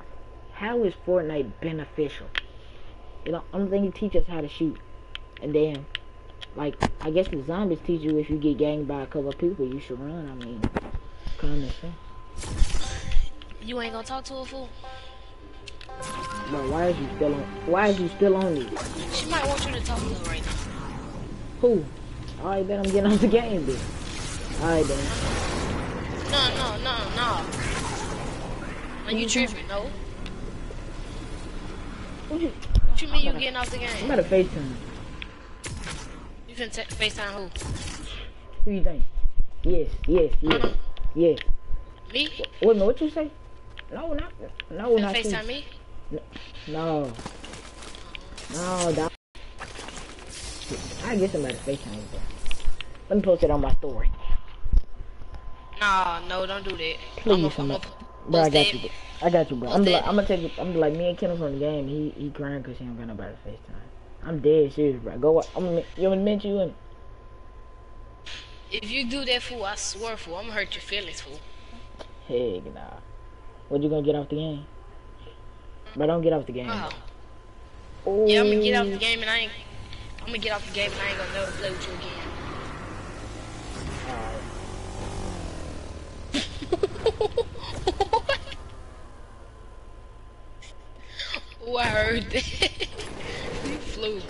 How is Fortnite beneficial? You know, I'm thinking you teach us how to shoot. And then, like, I guess the zombies teach you if you get ganged by a couple of people, you should run. I mean, common sense. You ain't gonna talk to a fool? Bro, why is you still on? Why is you still on me? She might want you to talk to her right now. Who? Alright, then I'm getting off the game, then. Alright, then. No, no, no, no. Are you tripping? No. What you? What you mean you getting off the game? I'm to FaceTime. You finna ta- FaceTime who? Who you think? Yes, yes, yes, yes. Me? Wait a minute, what you say? No, not no, You not. FaceTime me? No. No, that. I get somebody to FaceTime you, bro. Let me post it on my story. Nah, no, don't do that. Please, I'm somebody. gonna Bro, I got you. Bro. I got you, bro. I'm like. I'm gonna take. it- I'm like me and Kendall from the game. He he crying because he don't got nobody to FaceTime. I'm dead serious, bro. Go. wa- I'm gonna. You to mention you in? If you do that, fool, I swear, fool, I'm gonna hurt your feelings, fool. Heck nah. What you gonna get off the game? But don't get off the game. Yeah, I'm gonna get off the game and I ain't. I'm gonna get off the game and I ain't gonna never play with you again. oh, I heard that. you flew.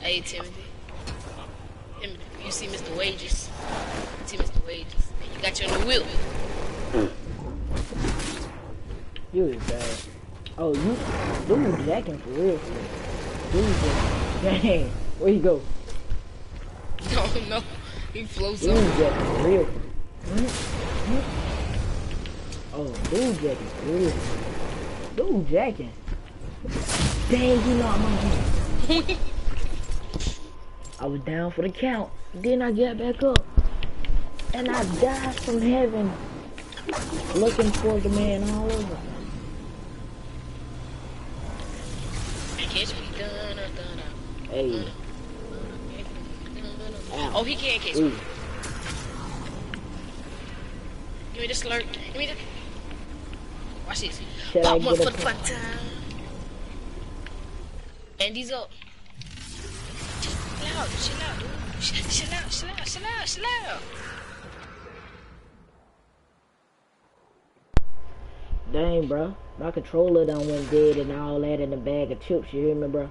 hey, Timothy. Timothy, you see Mr. Wages. You see Mr. Wages. You got your new wheel. You is bad. Oh, you, dude, jacking for real, for real. Dude. Dang, where you go? No, no. He flows Dude, up. real. Oh, dude, jacking for real. Dude, jacking. Dang, you know I'm on him. I was down for the count. Then I got back up. And I died from heaven. Looking for the man all over. Catch me. Dun, dun, dun. Hey, Oh, he can't catch me. Give me the slurp. Give me the. Watch this. Shall I Pop one for the fun time. And these up. Chill out, chill out, dude. Chill out, chill out, chill out, chill out. Dang, bro. My controller done went dead and all that in a bag of chips. You hear me, bro?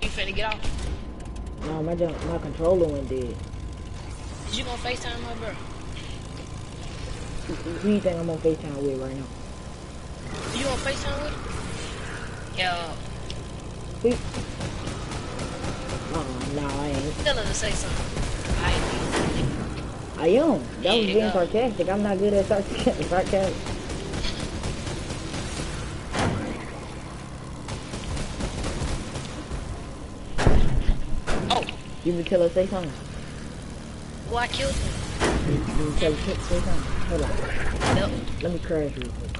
You finna get off. No, my my controller went dead. Is you gonna FaceTime my bro? Who, you think I'm on FaceTime with right now? You gonna FaceTime with? Yeah. Who? Uh, no, I ain't. Tell her to say something. I I am. That was being sarcastic. I'm not good at sarcastic. sarcastic. Oh, You can tell her say something. who I killed him? You can tell her say something. Hold on. Nope. Let me crash real quick.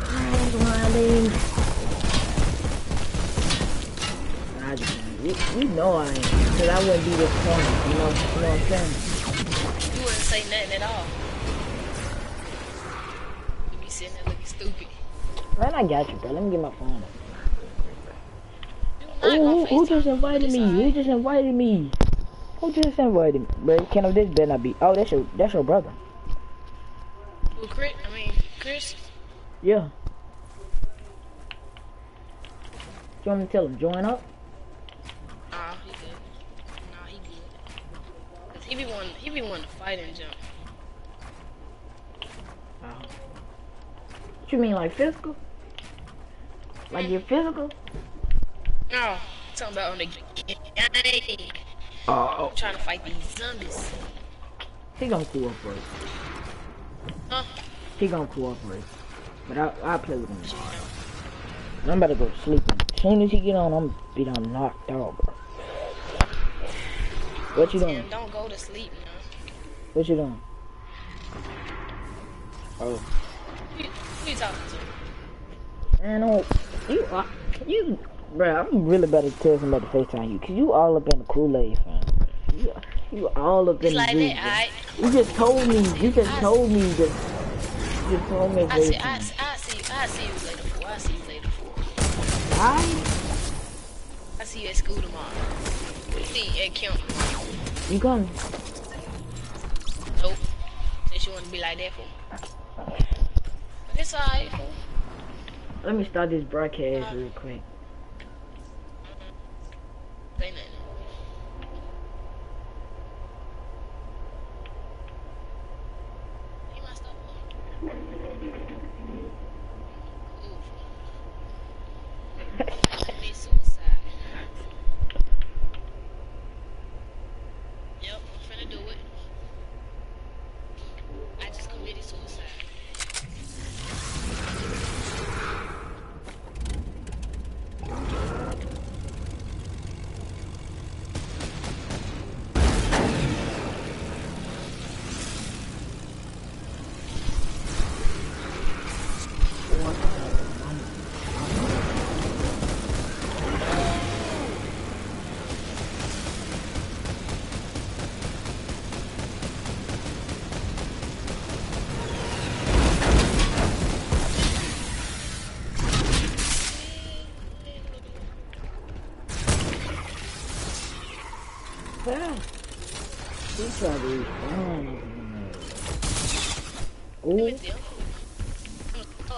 I just, you, you know I ain't. Because I wouldn't be this corner. You know, you know what I'm saying? Say nothing at all. You be sitting there looking stupid. Man, I got you, bro. Let me get my phone. Ooh, who, just invited me? Who just invited me? Who just invited me? Bro, Ken of this better not be. Oh, that's your that's your brother. Who, Chris? I mean, Chris? Yeah. You want me to tell him join up? Nah, he good. Nah, he good. Cause he be wanting, he be wanting to fight and jump. Oh. What you mean, like physical? Like you're physical? No, talking about on the game. Oh. Trying to fight these zombies. He gonna cooperate. Huh? He gonna cooperate. But I I'll play with him. I'm about to go to sleep. As soon as he get on, I'm be done knocked out, bro. What you doing? Tim, don't go to sleep now. What you doing? Oh. Who, who you talking to? Man, oh, you, uh, you, bro, I'm really about to tell somebody to FaceTime you, cause you all up in the Kool-Aid, fam. You, you all up in It's the like that. You just told me, you just told me that, you just told me I see, I, see- I see you, I see you later, fool. I see you later, fool. I, I see you at school tomorrow. See eh, you at camp. you coming? Nope. Since you want to be like that, for. It's alright. Let me start this broadcast real quick.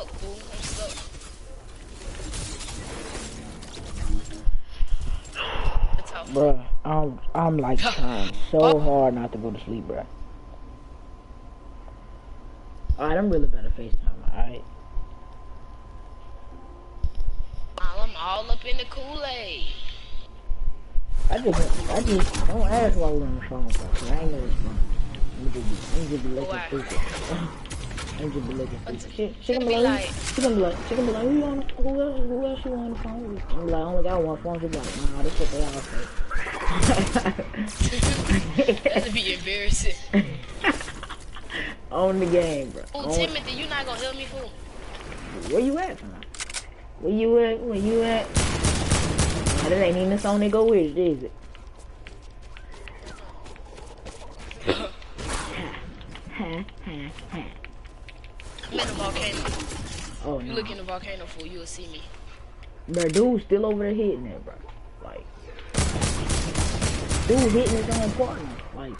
Fool. I'm stuck. That's bruh, I'm I'm like trying so oh. hard not to go to sleep, bruh. Alright, I'm really better FaceTime, alright? I'm all up in the Kool-Aid. I just, I just, don't ask why we're on the phone, bro, cause I ain't know it's fun. I'm just be, I'm just be looking stupid. I'm just be looking stupid. it- She, she gonna be like, she gonna be like, she gonna be like, who on, who else, who else you on the phone with? I'm like, I only got one phone. She be like, nah, this what they all say. That'd be embarrassing. on the game, bro. Oh, On- Timothy, you not gonna help me, fool? Where you at, fam? Where you at? Where you at? Nah, that ain't even the song they go with, is it? Ha, ha, ha, ha. I'm in the volcano. Oh You no, look in the volcano, fool, you'll see me. bro, dude still over there hitting it, bro. Like, dude hitting his own partner. Like,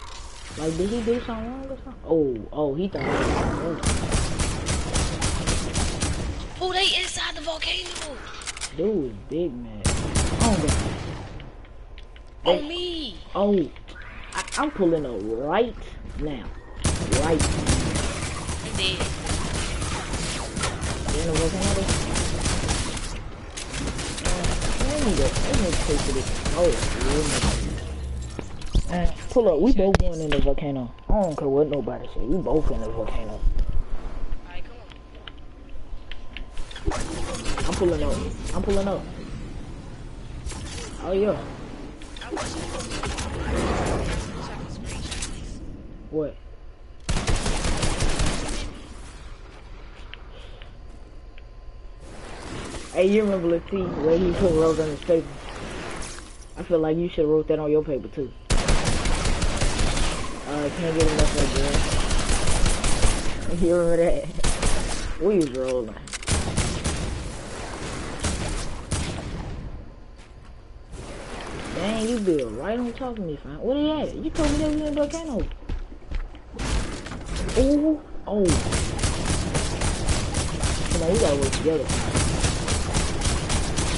like did he do something wrong or something? Oh, oh, he thought. Oh, Oh, they inside the volcano. dude is big man. Oh. On me. Oh, I, I'm pulling up right now. Right now. I'm dead. You know what's happening? I need to, I need to take this. Oh, pull up. We both going in the volcano. I don't care what nobody say. We both in the volcano. Alright, come on. I'm pulling up. I'm pulling up. Oh yeah. I. What? Hey, you remember Latif where he put rose on his paper? I feel like you should have wrote that on your paper too. Uh, can't get enough of that. You remember that? We was rolling. Dang, you built right on top of me, fam. What are you told me that we in volcano. Oh, oh. Come on, we gotta work together.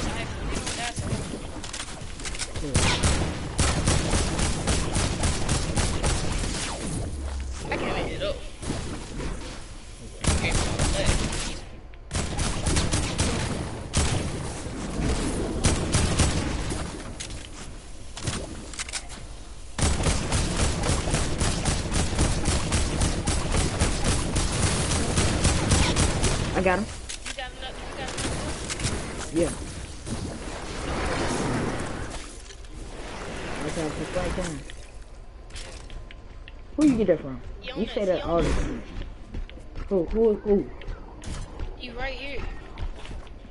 Alright, fool, you don't die to me. I can't make it up. Okay, so let- I got him. You got enough? You got enough? Yeah. I got this right down. Who you get that from? You say that all the time. Who, who, who? You right here.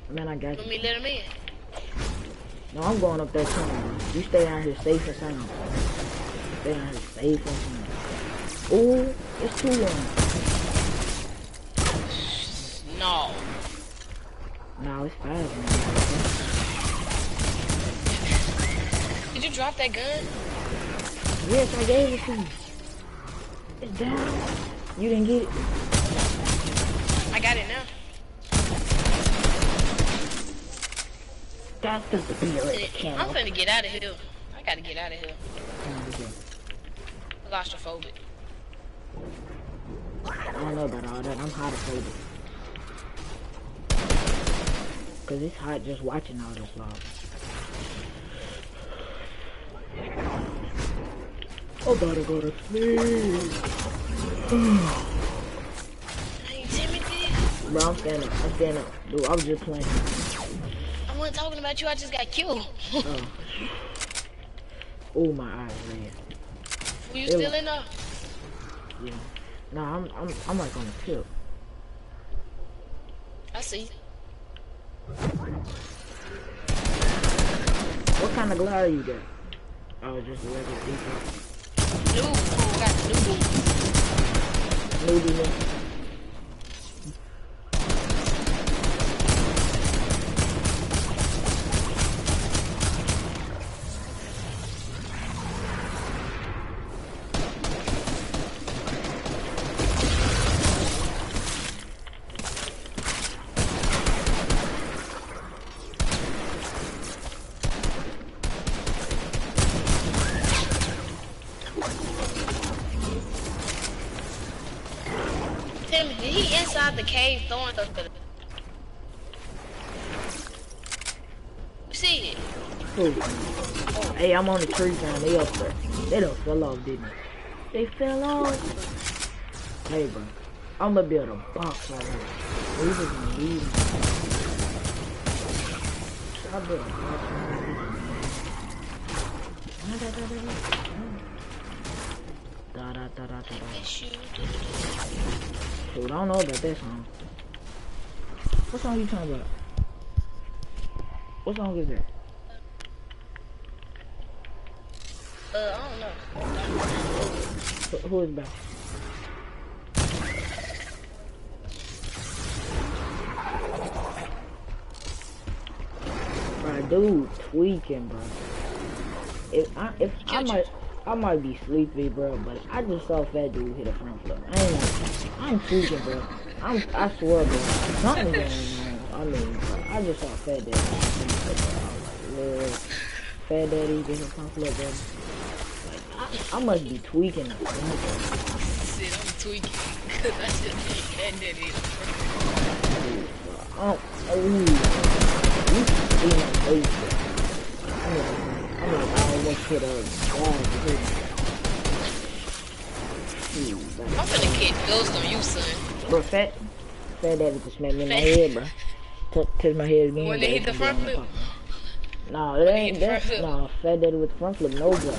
Man, I got Let you. me let him in. No, I'm going up there too. You stay out here safe and sound. Stay out here safe and sound. Ooh, it's too long. No. No, it's five, man. Did you drop that gun? Yes, I gave it to you. It's down. You didn't get it. I got it now. That's of the I'm camel. finna get out of here. I gotta get out of here. Claustrophobic. I don't know about all that. I'm hydrophobic. Cause it's hot just watching all this lava. I'm about to go to sleep. Bro, I'm standing up. I'm standing up. Dude, I was just playing. I wasn't talking about you. I just got killed. Oh. Oh, my eyes red. Were you Ew. still in there? Yeah. Nah, I'm I'm I'm like on the tip. I see. What kind of glider you got? Oh, just a regular default. New. I got the new. Cave throwing stuff at us? You see it? Hey, I'm on the tree fam. They up there. They done fell off, didn't they? They fell off. Hey, bro. I'm gonna build a box right here. We just need. I built a box right here. Da da da da da da. Dude, I don't know about that song. What song you talking about? What song is that? Uh, I don't know. Who, who is back? Bro, dude, tweaking, bro. If I if I might I might be sleepy, bro, but I just saw fat dude hit a front flip. I ain't I'm tweaking, bro. I'm I swear, bro. Something going on. I mean, I just saw fat daddy. like, fat daddy a front bro. Like, I, I must be tweaking. Shit, I'm tweaking. Cause I just my face. bro. I mean, I mean, I almost hit a. I'm finna catch ghost on you, son. Bro, fat, fat daddy er just smacked er me in my head, bro. Touch my head again. When they hit the front flip? Er no, it ain't that. No, fat daddy with the front flip, no bro.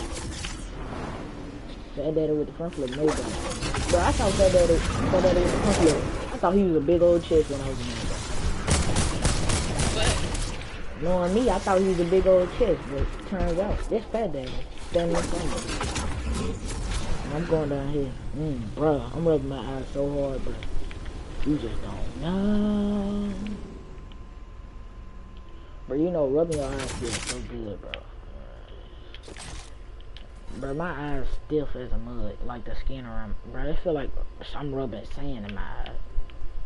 Fat daddy with the front flip, no bro. Bro, I thought fat daddy, fat daddy with the front flip. I thought he was a big old chest when I was in there, Knowing me, I thought he was a big old chest, but turns out this fat daddy standing in front of me. I'm going down here. Mm, bro, I'm rubbing my eyes so hard, bro. You just don't know. But you know, rubbing your eyes feels so good, bro. Bro, my eyes stiff as a mud, like the skin around. Bro, I feel like I'm rubbing sand in my eyes.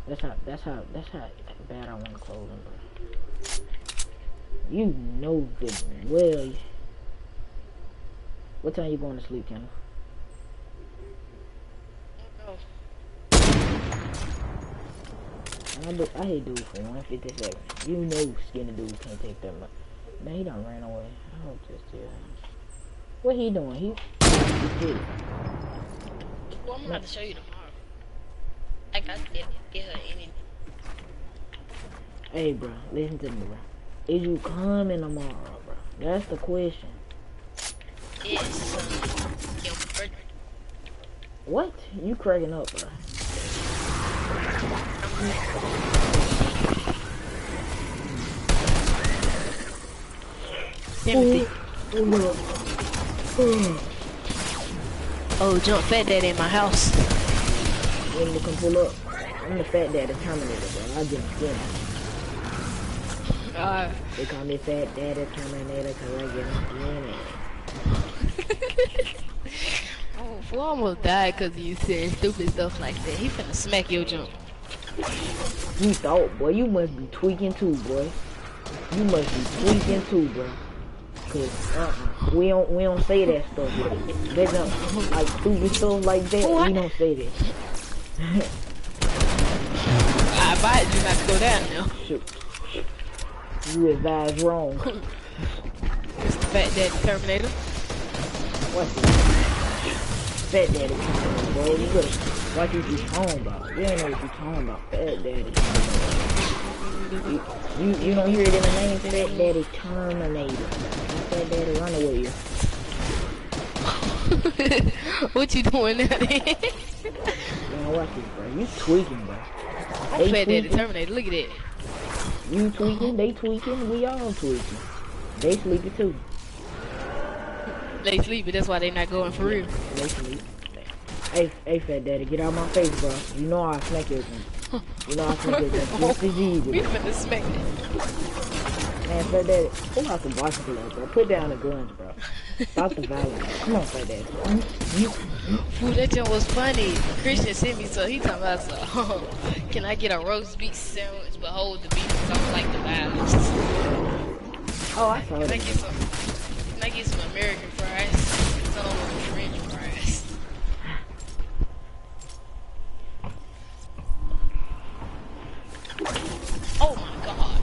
That's how. That's how. That's how bad I want to clothing, bro. You know good well. What time you going to sleep, Kendall? oh, I, do, I hate dude for 157. You know skinny dude can't take that much. Man, he done ran away. I hope just yeah. What he doing? He, he did. well, I'm about to show you tomorrow. I got to get, get her any. Hey, bro, listen to me, bro. Is you coming tomorrow, bro? That's the question. Yes. What? You cracking up, bro? Timothy. Oh, no. Jump fat daddy in my house. when you come pull up, I'm the fat daddy Terminator, bro. I get skinny. Uh, They call me Fat Daddy Terminator because I get skinny. oh, fool almost died because you said stupid stuff like that. He finna smack your jump. You thought, boy, you must be tweaking too, boy. You must be tweaking too, bro. Cause uh-uh, we don't we don't say that stuff. They don't like stupid stuff like that. What? We don't say that. I advise you not to go down now. Shoot. You advise wrong. Mr. Fat Daddy Terminator. What's it? Fat Daddy, boy. You better watch what you talking about. You ain't know what you talking about. Fat Daddy. You, you, you don't hear it in the name Fat Daddy Terminator. Fat Daddy Runaway. what you doing now? then? Man, watch this, bro. You tweaking, bro. They Fat Daddy. Terminator. Look at that. You tweaking, they tweaking, we all tweaking. They sleepy too. They sleepy. That's why they not going for real. They sleep. Hey, hey, fat daddy, get out of my face, bro. You know I smack you. You know I smack you. Just as easy. We finna smack that. Man, fat daddy, pull out the boxing gloves, bro. Put down the guns, bro. Stop the violence. Come on, fat daddy. You, Fool, that jump was funny. Christian sent me so he talking about so. Can I get a roast beef sandwich but hold the beef? 'cause I don't like the violence. oh, I saw Can I get some? I get some American fries. I don't want French fries. Oh my god.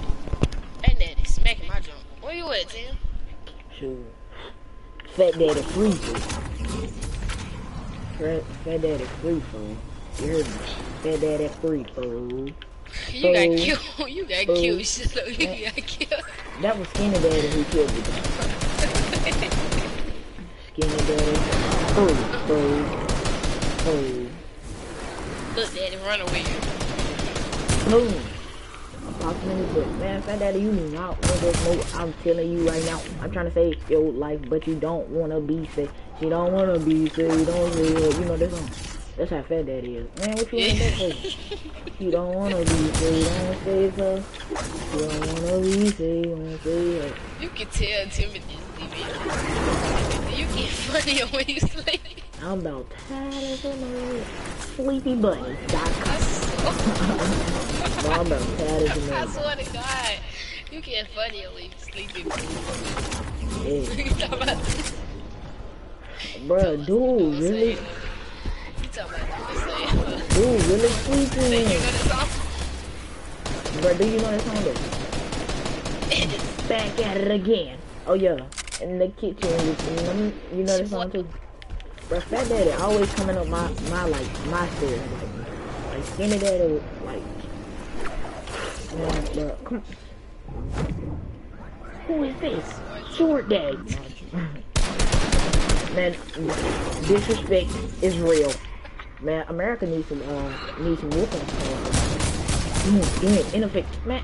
That daddy smacking my junk. Where you at, Tim? Sure. Fat daddy free food. Fat, daddy free food. You're me. Fat daddy free food. You got killed. You got killed. you that, got killed. That was Skinny Daddy who killed you. Skinny Daddy. Food. Food. Food. Look, daddy, run away. Boom. Approximately, but man, Fat Daddy, you do not want this more. I'm telling you right now. I'm trying to save your life, but you don't want to be safe. You don't want to be safe. You don't say, you know, that's, um, that's how Fat Daddy is. Man, what you want that for? You don't want to be safe. You don't say so. You don't want to be safe. You want to. You can tell Timothy's. You get funnier when you sleep. I'm about tired as a mother. Sleepybunny.com. I swear, No, I'm about a I swear to God. You get funnier when you. Yeah. Talking about this? Bruh, dude, really? You talking about this? Dude, really Say, you know the song? Bruh, do you know that song though? Back at it again. Oh yeah, in the kitchen. You know, you know that song too. Bruh, Fat Daddy always coming up my my like my story like like Skinny Daddy like. Man, bruh, come. Who is this? Short Daddy. Man, disrespect is real. Man, America needs some uh needs some whooping. Mm, mm, man.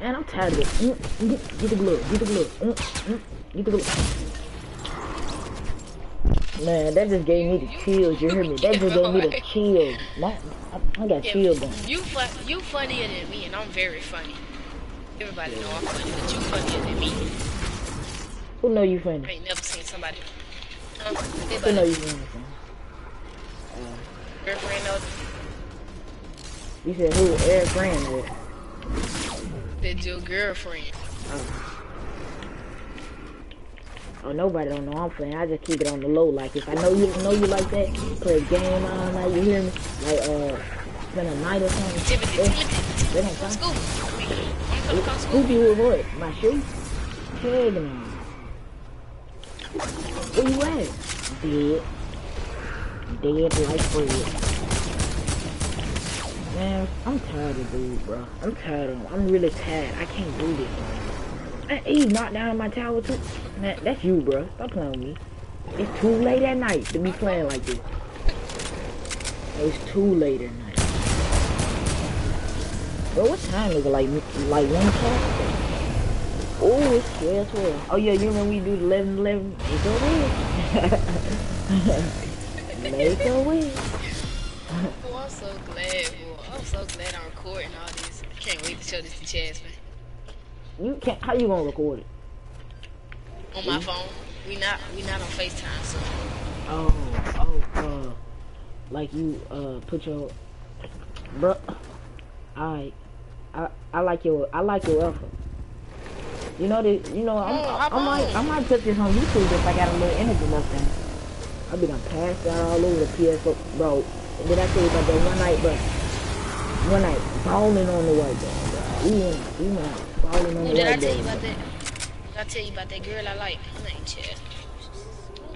Man, I'm tired of it. Mm, mm, get the glove, get the glove. Mm, mm, get the. Man, that just gave me the chills. You hear me? That just gave me the chills. My, I, I got Yeah, chills you fu- you funnier than me, and I'm very funny. Everybody know I'm funny, but you funnier than me. Who know you funny? I ain't never seen somebody. Um, Who know you funny? girlfriend knows You said who? Eric that your girlfriend. Oh, nobody don't know I'm funny. I just keep it on the low. Like if I know you know you like that, play a game all night. You hear me? Like uh, spend a night or something. Timothy, They- Timothy, they don't find- school. I'm gonna come school. Who with what? My shoe? Tagging on. Where you at? Dead. Dead like Fred. Man, I'm tired of dude, bro. I'm tired of him. I'm really tired. I can't do this. He knocked down my tower too. Man, that's you, bro. Stop playing with me. It's too late at night to be playing like this. It's too late at night. Bro, what time is it? Like, like 1 o'clock? Oh, it's 12, 12. Oh, yeah, you remember we do the 11, 11? Make a wish. Make a wish. Oh, I'm so glad, boy. I'm so glad I'm recording all this. I can't wait to show this to Chaz, man. You can't, how you gonna record it? On my phone. We not we not on FaceTime, so Oh, oh, uh, like you, uh, put your, bro, I, I, I like your, I like your effort. You know that, you know, I'm, Oh, I, I might? I might put this on YouTube if I got a little energy left in. it. I be done passed out all over the PS4, bro. Did I tell you about that one night, bro? One night, falling on the whiteboard, bro. We went, we went falling on the did I tell you about that? I tell you about that girl I like? Her name Chaz.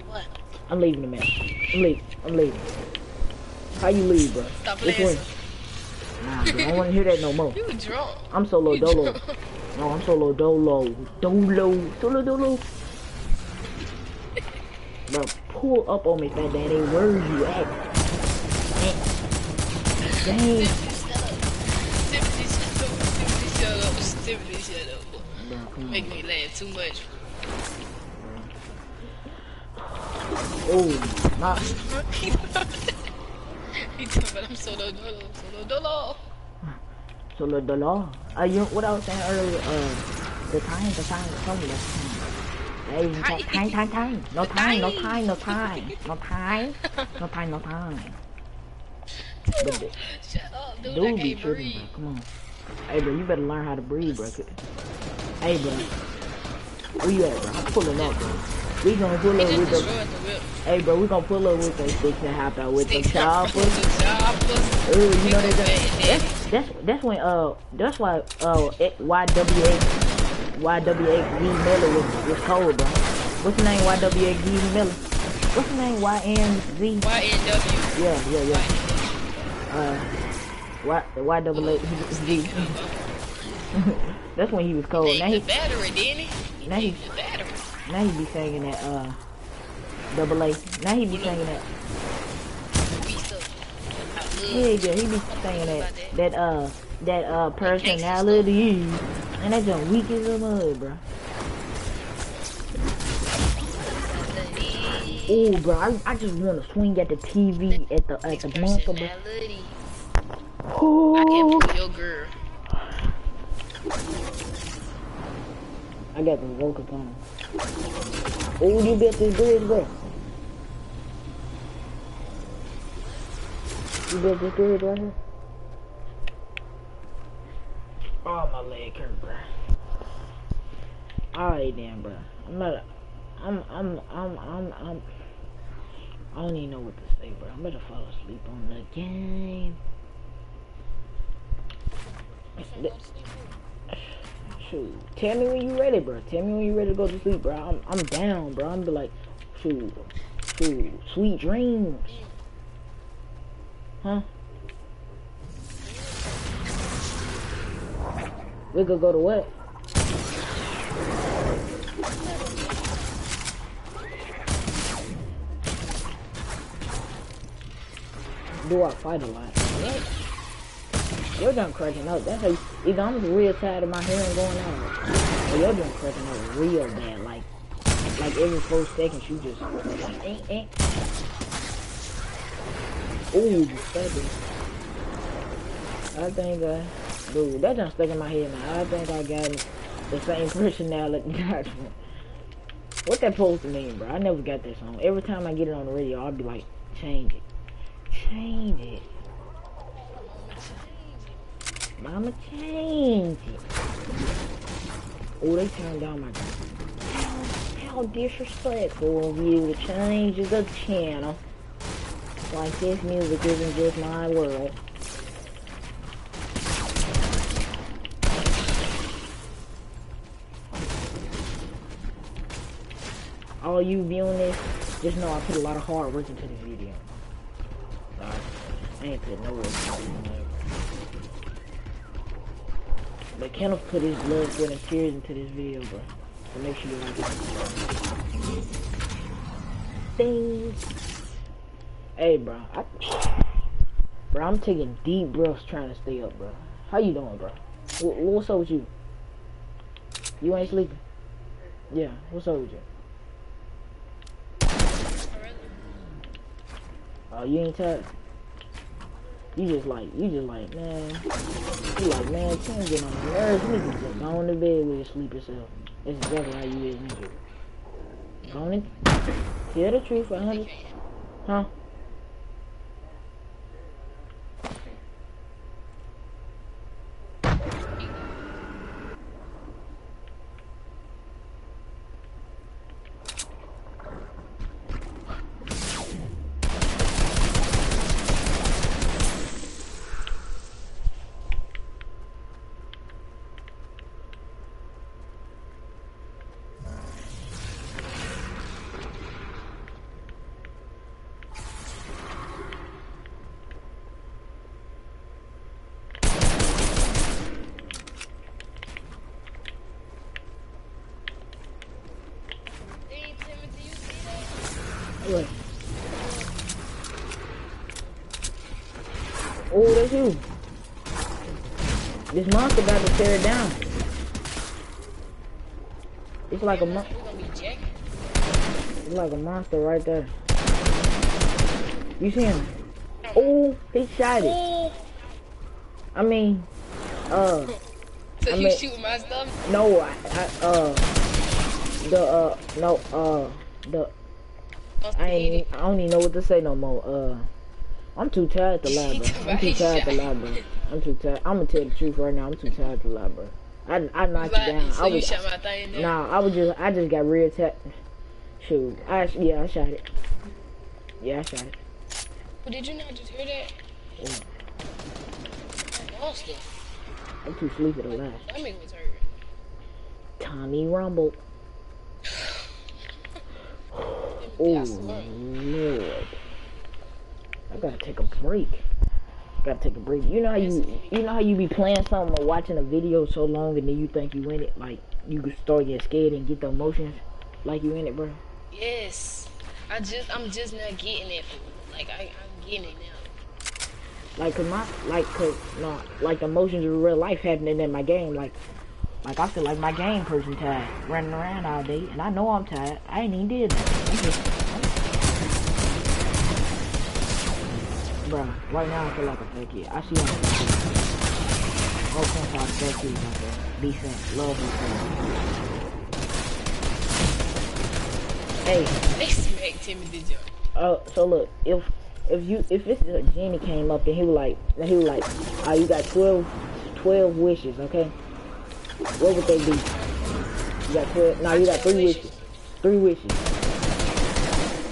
What? I'm leaving the match. I'm leaving. I'm leaving. How you leave, bro? Stop playing. one? Nah, bro, I don't want to hear that no more. You drunk. I'm solo You dolo. drunk. No, I'm solo dolo. Dolo. Solo dolo. Bro, pull up on me, fat daddy. Where you at? Dang. Make me laugh too much. Oh, my. he talking about I'm solo dolo, solo dolo. Solo dolo. Uh, you, what I was saying earlier, uh, the time, the time, the time, the time. Hey, time, time, time. No time, no time, no time. No time. No time, no time. Shut up, dude. Dude be can't tripping, breathe. Come on. Hey, bro, you better learn how to breathe, bro. Hey, bro. Where you at, bro? I'm pulling up, bro. We gonna pull up with the. destroyed the whip. Hey, bro, we gonna pull up with the sticks and hop out with the choppers. choppers. Ooh, you know that. That's that's that's when uh that's why uh YWA YWA V Miller was was cold, bro. What's the name? YWXZ Miller. What's the name? YNZ. YNW. Yeah, yeah, yeah. Uh, Y Y double A Z. That's when he was cold. Now Now he the battery, didn't he? Now he- now he be singing that uh double A. Now he be singing that. Beats up. I love Yeah, yeah, he be singing that that uh that uh personality. And that's junk weak as a mud, bro. Ooh, bro, I, I just want to swing at the TV at the at the bunker, bro. Personality. I can't your girl. I got the vocal on. Oh, you built this bridge, bro. You built this bridge right here. Oh, my leg hurt, bro. Alright then, bro. I'm not. I'm. I'm. I'm. I'm. I'm. I don't even know what to say, bro. I'm gonna fall asleep on the game. Shoot, tell me when you ready, bro. Tell me when you ready to go to sleep, bro. I'm, I'm down, bro. I'm be like, shoot, shoot, sweet dreams. Huh? We could go to what? Do I fight a lot? What? You're done cracking up. That's how you, either I'm real tired of my hearing going out, or you're done cracking up real bad. Like, like every four seconds you just. Eh, eh. Ooh, baby. I think I, dude, that done stuck in my head now. I think I got the same personality. what that supposed to mean, bro? I never got that song. Every time I get it on the radio, I'll be like, change it, change it. Mama change it. Oh, they turned down my how, how disrespectful of you to change the channel. Like this music isn't just my world. All you viewing this, just know I put a lot of hard work into this video. I ain't put no work into. But Kenneth put his blood, sweat, and tears into this video, bro. So make sure you like it. Ding. Hey, bro. I, bro, I'm taking deep breaths trying to stay up, bro. How you doing, bro? Wh- what's up with you? You ain't sleeping? Yeah, what's up with you? Oh, you ain't tired? You just like, you just like, man. You like, man, ain't getting on my nerves. You need to just go on to bed with your sleep yourself. That's exactly how you is, nigga. Go on and tell the truth, a hundred. Huh? Dang, Timothy, you see that? What? Oh, that's you. This monster about to tear it down. It's like a mon- We're gonna be jacking. it's like a monster right there. You see him? Oh, he shot it. I mean, uh, so I you mean- shooting my stuff? no, I, I uh, the uh, no, uh, the I ain't, I don't even know what to say no more. Uh, I'm too tired to lie, bro. I'm too tired to lie, bro. I'm too tired. I'm gonna tell the truth right now. I'm too tired to lie, bro. I, I knocked you down. So I you was, shot my thing down? nah, I was just, I just got real tired. Shoot, I, yeah, I shot it. Yeah, I shot it. But did you not just hear that? Yeah. Monster. I'm too sleepy to lie. Was hurting. Tommy Rumble. Oh I lord. I gotta take a break. Gotta take a break. You know how you you know how you be playing something or watching a video so long and then you think you in it, like you could start getting scared and get the emotions like you in it, bro. Yes. I just I'm just not getting it. Like I I'm getting it now. Like, cause my, like, cause, no, like the emotions of real life happening in my game. Like, like I feel like my game person tired, running around all day, and I know I'm tired. I ain't even did that. Bruh, right now I feel like a fake kid. I see I'm a fake kid. All comes out fake kids out there. Decent, love and Hey, They smacked Timothy Jones. uh, so look, if if you if this is a genie came up and he was like he was like, oh, you got 12, 12 wishes, okay? What would they be? You got twelve? No, you got three wishes. Three wishes.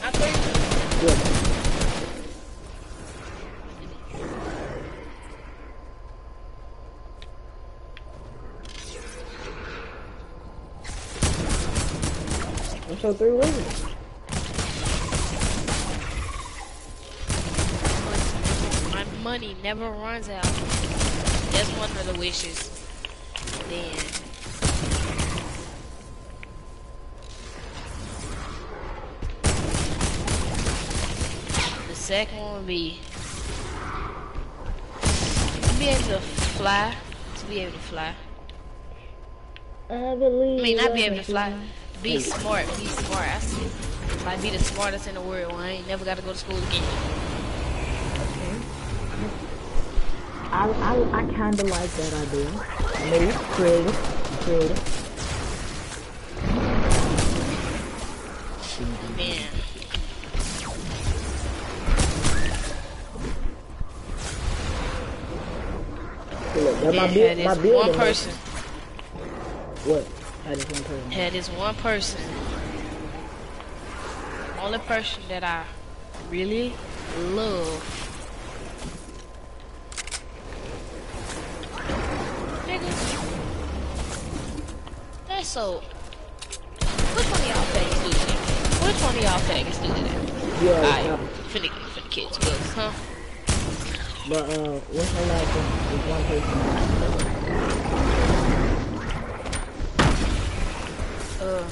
I think Yeah. What's your three wishes? my money never runs out. That's one of the wishes. Then the second one would be to be able to fly. To be able to fly. I believe. I mean, not be able to fly. Be smart. Be smart. I see. Like be the smartest in the world. I ain't never got to go to school again. I, I, I kind of like that idea. Maybe creative, creative. Man. Look, that my, Yeah, build, my building. one person. What? That is one person. had this one person. Only person that I really love. Nigga. That's so. Which one of y'all faggots do that? Which one of y'all faggots do that? Yeah, Alright, yeah. finna, finna catch buzz, huh? But uh, what's her last name? Is one person. Uh,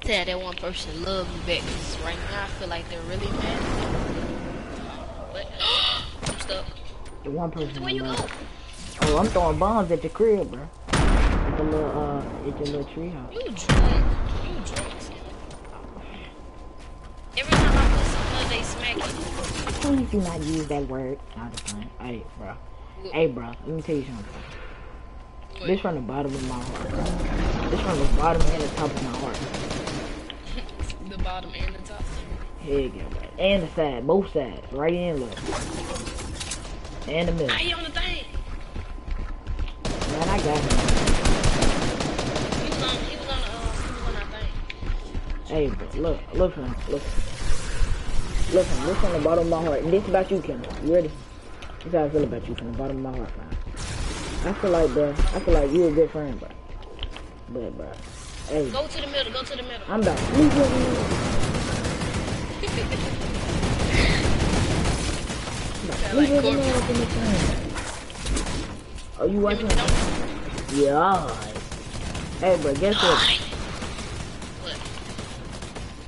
tell that one person love me back, cause right now I feel like they're really mad. What? I'm stuck. The one person. Where you go? Oh, I'm throwing bombs at your crib, bro. At the little uh, at your little treehouse. You drunk. You drunk. Sam. Every time I put something, they smack it. Please do not use that word. Not the fun. Hey, bro. Hey, bro. Let me tell you something. This from the bottom of my heart. Bro. This from the bottom and the top of my heart. The bottom and the top. Heck yeah, bro. And the side, both sides, right in, look. And the middle. Now you on the thing. Man, I got him. He was on. He was on. Uh, he was on that thing. Hey, bro, look, look from, look. Look from, look from the bottom of my heart. And this about you, Kim. You ready? This how I feel about you from the bottom of my heart, man. I feel like, bro, I feel like you a good friend, bro. But, bro, hey, Go to the middle. Go to the middle. I'm about to sleep with you. I'm about to Sound like with you corporate. up in the thing. You watching? Yeah. Hey, bro, guess? What?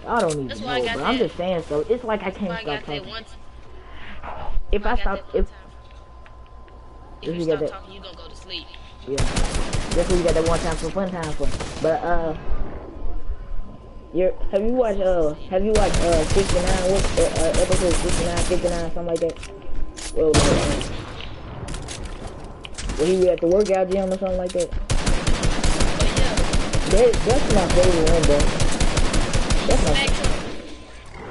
I don't even That's know, why I got bro. I'm just saying so. It's like I can't stop talking. If I stop, if if If you you got stop that- talking, you gonna go to sleep. yeah, that's what you got that one time for fun time for. But uh, you have you watched uh have you watched uh 69 what uh, uh, episode 69, 59, something like that? Well, uh, where he was at the workout gym or something like that. But yeah, That, that's my favorite one, bro. That's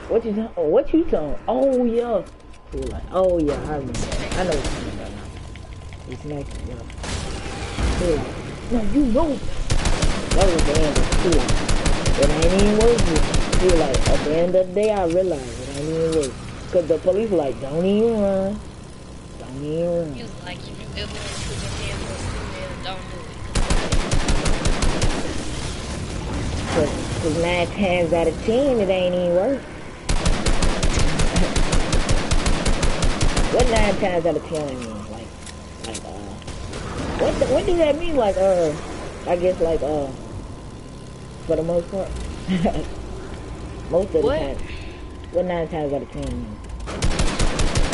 What you talking? Oh, what you talking? Oh yeah. He was like, oh yeah, I remember. I know what you're talking about now. It's next, yeah. Was like, no, you know. That was the end. of like, it ain't even worth it. He like, at the end of the day, I realized it ain't even worth it. Cause the police were like, don't even run. Don't even run. He was like, if you ever want to put your hands on a female, don't do it. Cause, cause nine times out of ten, it ain't even worth. what nine times out of ten mean? Like, like, uh, what, the, what does that mean? Like, uh, I guess like, uh, for the most part. most of the time. What nine times out of ten mean?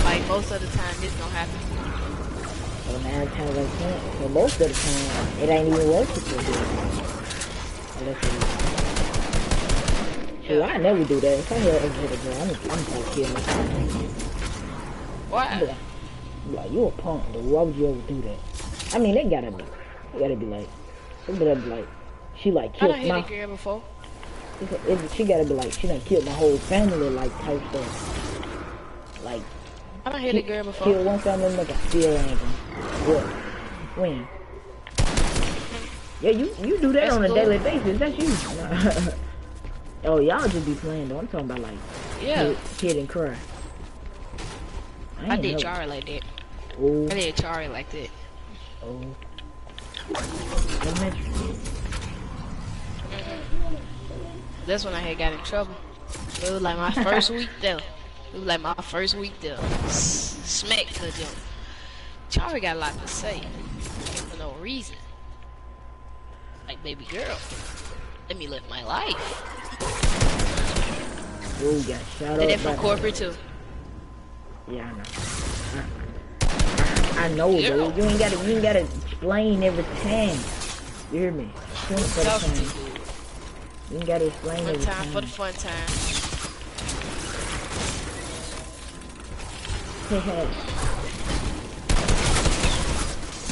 Like, most of the time, this don't happen. So nine times out of ten, so most of the time, it ain't even worth it do. Unless Well, I never do that. If I hear a hit a girl, I'm, I'm gonna kill myself. I'm like, like, you a punk, dude. Why would you ever do that? I mean, they gotta be, they gotta be like, they gotta be like, she like I killed done hit my, a girl before. it, it, she gotta be like, she done killed my whole family, like type stuff. Like, I done hit a girl before. kill one family member, still ain't. What? When? Yeah, you you do that That's on a cool. daily basis. That's you. oh, y'all just be playing though. I'm talking about like Yeah, kid, kid and cry. I ain't did Chari like that. Oh, I did Chari like that. oh. Elementary. Mm-hmm. That's when I had got in trouble. It was like my first week though. It was like my first week though. S- Smacked her jump. Chari got a lot to say. For no reason. Like, baby girl, let me live my life. Oh, got shot Did that from corporate too. Yeah, I know. I, I, I know, Girl. dude. You ain't gotta, you ain't gotta explain every time. You hear me? One for the time. you, ain't gotta explain Fun every time time. for the fun time. the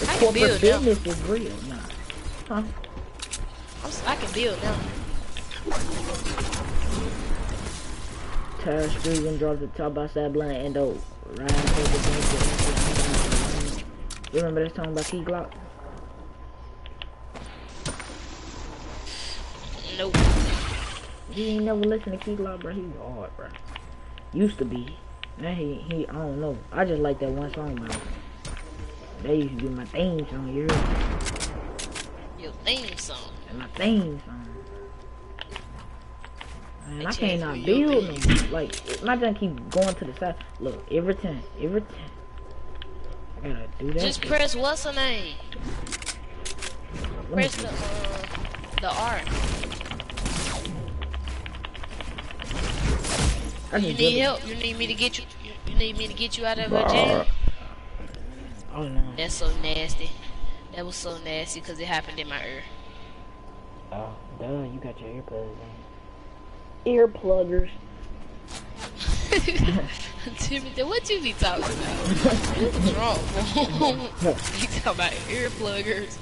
I corporate build now. business is real. Nah. Huh? I'm, I can build now. Tire screws and drops the top outside blind and ride take the You remember that song by Key Glock? Nope. You ain't never listen to Key Glock, bro. He hard, bro. Used to be. Now he, he, I don't know. I just like that one song, man. That used to be my theme song, you heard? Your theme song. And my theme song. Man, I They can't changed not for you, build no. Like, my gun keep going to the side. Look, every time, every time. I gotta do that. Just press what's the name? Press the uh, the R. I You need help? You need me to get you? You, need me to get you out of a jam? Oh no. That's so nasty. That was so nasty because it happened in my ear. Oh, duh, you got your earplugs in. Earpluggers. Timothy, what you be talking about? What's wrong? you talking about ear pluggers?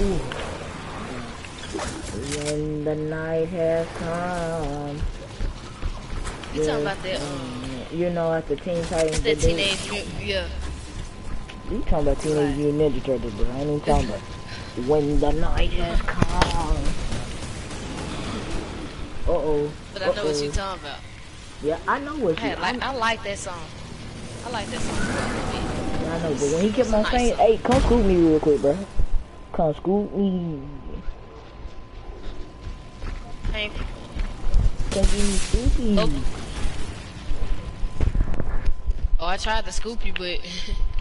Ooh. When the night has come. You talking about that? Um, You know, after Teen Titans. that they do- teenage mutant? Yeah. You talking about Teenage. Mutant Ninja Turtles, bro. I ain't even talking about when the night has come. Uh oh. But I know what you're talking about. Yeah, I know what I, you. like, I like that song. I like that song. I know, but when he kept on nice saying, song. "Hey, come scoop me real quick, bro. Come scoop me. Thank you. Come give me scoopy." Oh. Oh, I tried to scoop you, but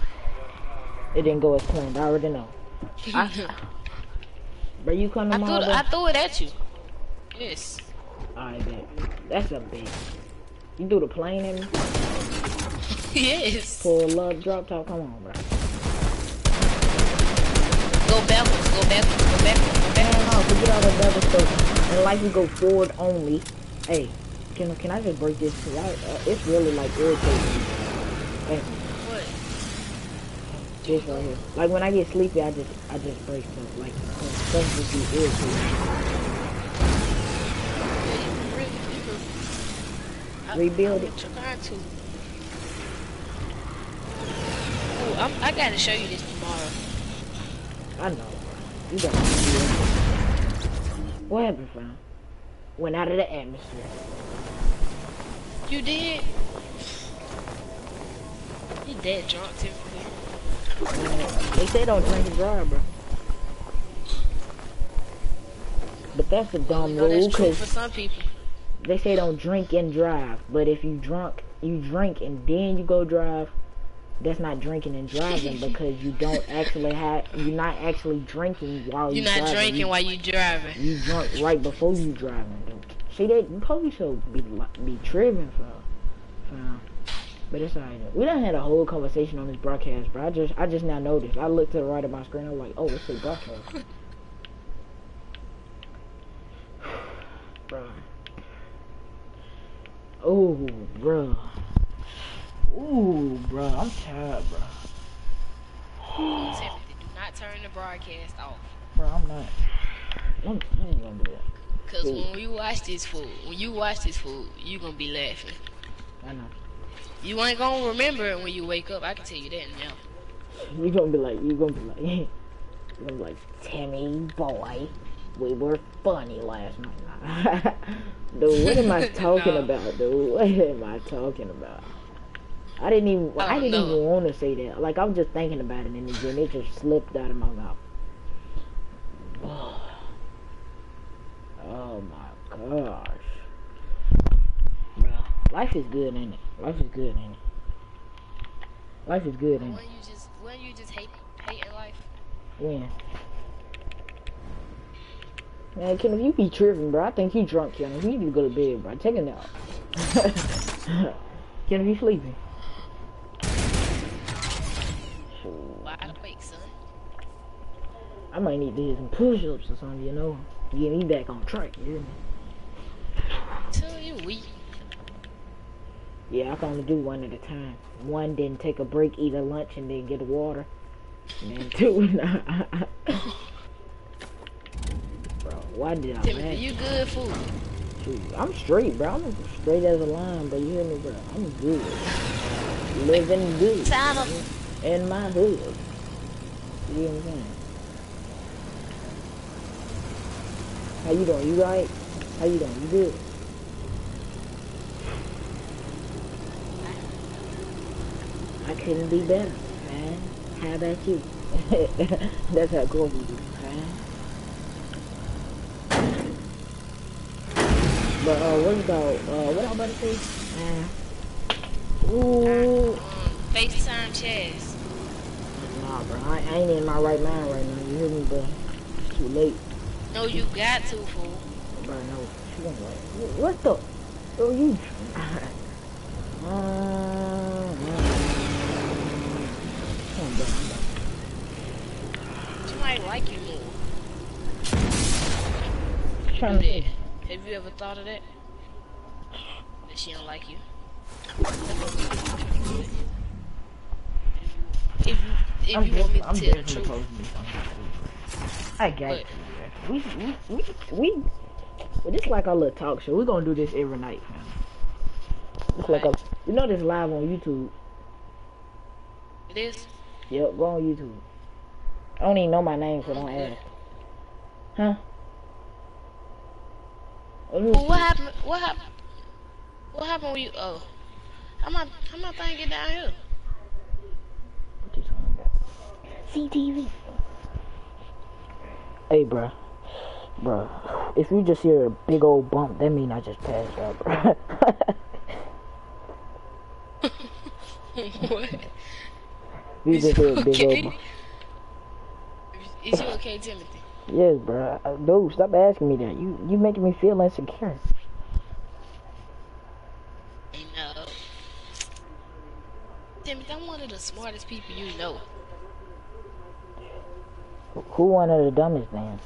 It didn't go as planned. I already know. I, bro, you come to I my threw. I threw it at you. Yes. Alright, bet. That's a big. You do the plane at me? yes. Pull a love drop top. Come on, bro. Go backwards. Go backwards. Go backwards. Go Man, backwards. no, forget all that other stuff. And life we go forward only. Hey, can can I just break this? Cause I, uh, it's really like irritating. me. Hey, What? This right here. Like when I get sleepy, I just I just break stuff. Like stuff just be irritating. Rebuild it. I'm trying to. Ooh, I'm, I gotta show you this tomorrow. I know. You got to What happened, fam? Went out of the atmosphere. You did? He dead drunk, typically. They say don't drink and drive, bro. But that's a dumb You rule that's true for because some people. they say don't drink and drive. But if you drunk, you drink and then you go drive. That's not drinking and driving because you don't actually have. You're not actually drinking while You're You're not driving. drinking You, while you're driving. you drunk right before you driving. See, they police will be be tripping for, for. But it's alright. We done had a whole conversation on this broadcast, bro. I just I just now noticed. I looked to the right of my screen. I'm like, oh, it's a broadcast. bro. Oh, bro. Ooh, bro. I'm tired, bro. Do not turn the broadcast off. Bro, I'm not. I'm, I ain't gonna do that. Cause when you watch this fool, when you watch this fool, you gonna be laughing. I know. You ain't gonna remember it when you wake up. I can tell you that now. You gonna be like, you're gonna be like, you're gonna be like, Timmy boy, we were funny last night. dude, what am I talking No. about, dude? What am I talking about? I didn't even, I, I didn't know. even want to say that. Like I was just thinking about it, and then it just slipped out of my mouth. Oh my gosh, bro, life is good, ain't it? Life is good, ain't it? Life is good, ain't it? When you just, when you just hate, hating life. When? Man, Kenneth, you be tripping, bro. I think you drunk, Kenneth. You need to go to bed, bro. Take a nap. Kenneth, you sleeping? Wide awake, son. I might need to hit some push-ups or something, you know? Get me back on track, you hear me? Tell you weak. Yeah, I can only do one at a time. One, then take a break, eat a lunch, and then get water. And then two, bro, why did I Timothy, you good fool. Shoot, I'm straight, bro. I'm straight as a line, bro. You hear me, bro? I'm good. Living good of in my hood. You hear what I'm saying? How you doing? You right? How you doing? You good? Couldn't be better, man. How about you? That's how cool you do, man. But uh, what about uh, what I'm about to say? Uh, ooh, FaceTime chess. nah, bro, I, I ain't in my right mind right now. You hear me, bro? It's too late, No, you got to fool. bro. No, she gonna like, what the? Oh, you? uh, on, bro. She might like you more. I'm trying to. Have you ever thought of that? That she don't like you. If you, if I'm you want me to I'm tell the definitely truth, supposed to be something. I got you. We, we, we, we, well, this like our little talk show. We're gonna do this every night. It's like a, you know this live on YouTube. it is. Yep, go on YouTube. I don't even know my name, so don't ask. Huh? Let me Well, what happened? What happened? What happened when you? Oh, how my how my thing get down here? What you talking about? CTV. Hey, bruh. Bruh. If you just hear a big old bump, that mean I just passed out, bruh. what? You just hear big old okay? Is you okay, Timothy? Yes, bro. Dude, stop asking me that. You you making me feel insecure. No. Timothy, I'm one of the smartest people you know. Who one of the dumbest then?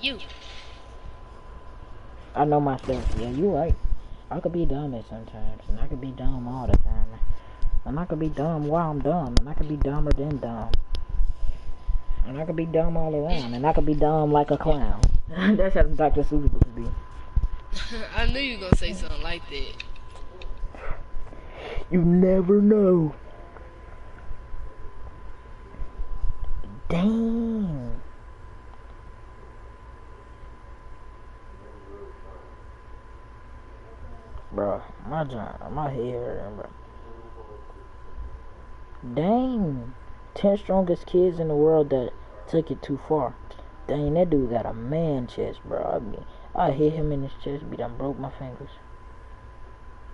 You. I know myself. Yeah, you right. I could be dumb at sometimes, and I could be dumb all the time. And I could be dumb while I'm dumb, and I could be dumber than dumb. And I could be dumb all around, and I could be dumb like a clown. That's how Dr. Seuss would be. I knew you were gonna say something like that. You never know. Damn. Bro, my job, my head bro. Dang. 10 strongest kids in the world that took it too far. Dang, that dude got a man chest, bro. I mean, I hit him in his chest, be done broke my fingers.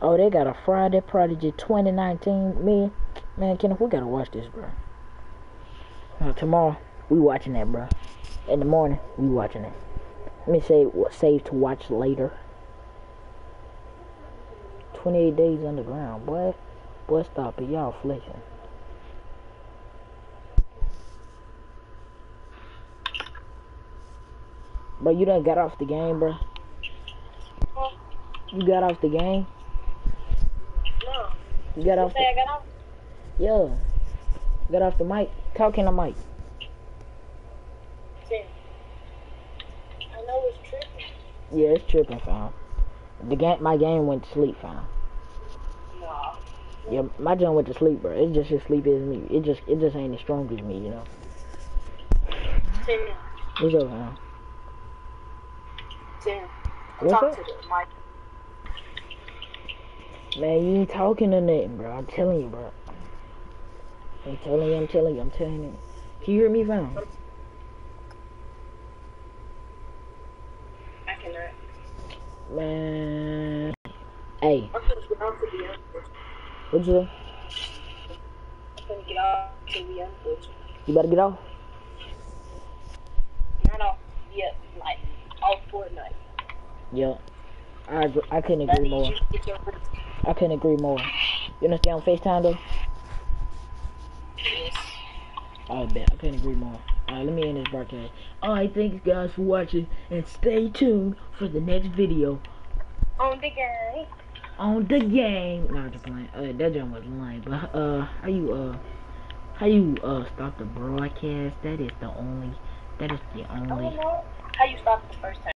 Oh, they got a Friday Prodigy 2019. Me, man, Kenneth, we gotta watch this, bro. Uh, tomorrow, we watching that, bro. In the morning, we watching it. Let me say save to watch later. 28 days underground, boy. Boy, stop it. Y'all flexing. Bro, you done got off the game, bro. You got off the game. No. You got off. I got off. The, yeah. Got off the mic. Talking the mic. Ten. I know it's tripping. Yeah, it's tripping, fam. The game, my game went to sleep, fam. No. Yeah, my jump went to sleep, bro. It's just as sleepy as me. It just, it just ain't as strong as me, you know. Ten. What's up, fam? Ten. What's Talk up? to the mic. Man, you ain't talking to nothing, bro. I'm telling you, bro. I'm telling you, I'm telling you, I'm telling you. Can you hear me, fam? I cannot. Man. Hey, I'm gonna get off to the unfortunate. what you? I'm gonna get off to the. You better get off? Not off yet, like off Fortnite. Yeah. I agree, I couldn't agree more. you get your first. I couldn't agree more. You understand on FaceTime, though? Yes. I bet. I couldn't agree more. Alright, let me end this broadcast. Alright, thanks guys for watching, and stay tuned for the next video On the game. on the game. Nah, just playing. Uh, that jump was lame, but uh, how you uh, how you uh stop the broadcast? That is the only, that is the only. how you stop the first time.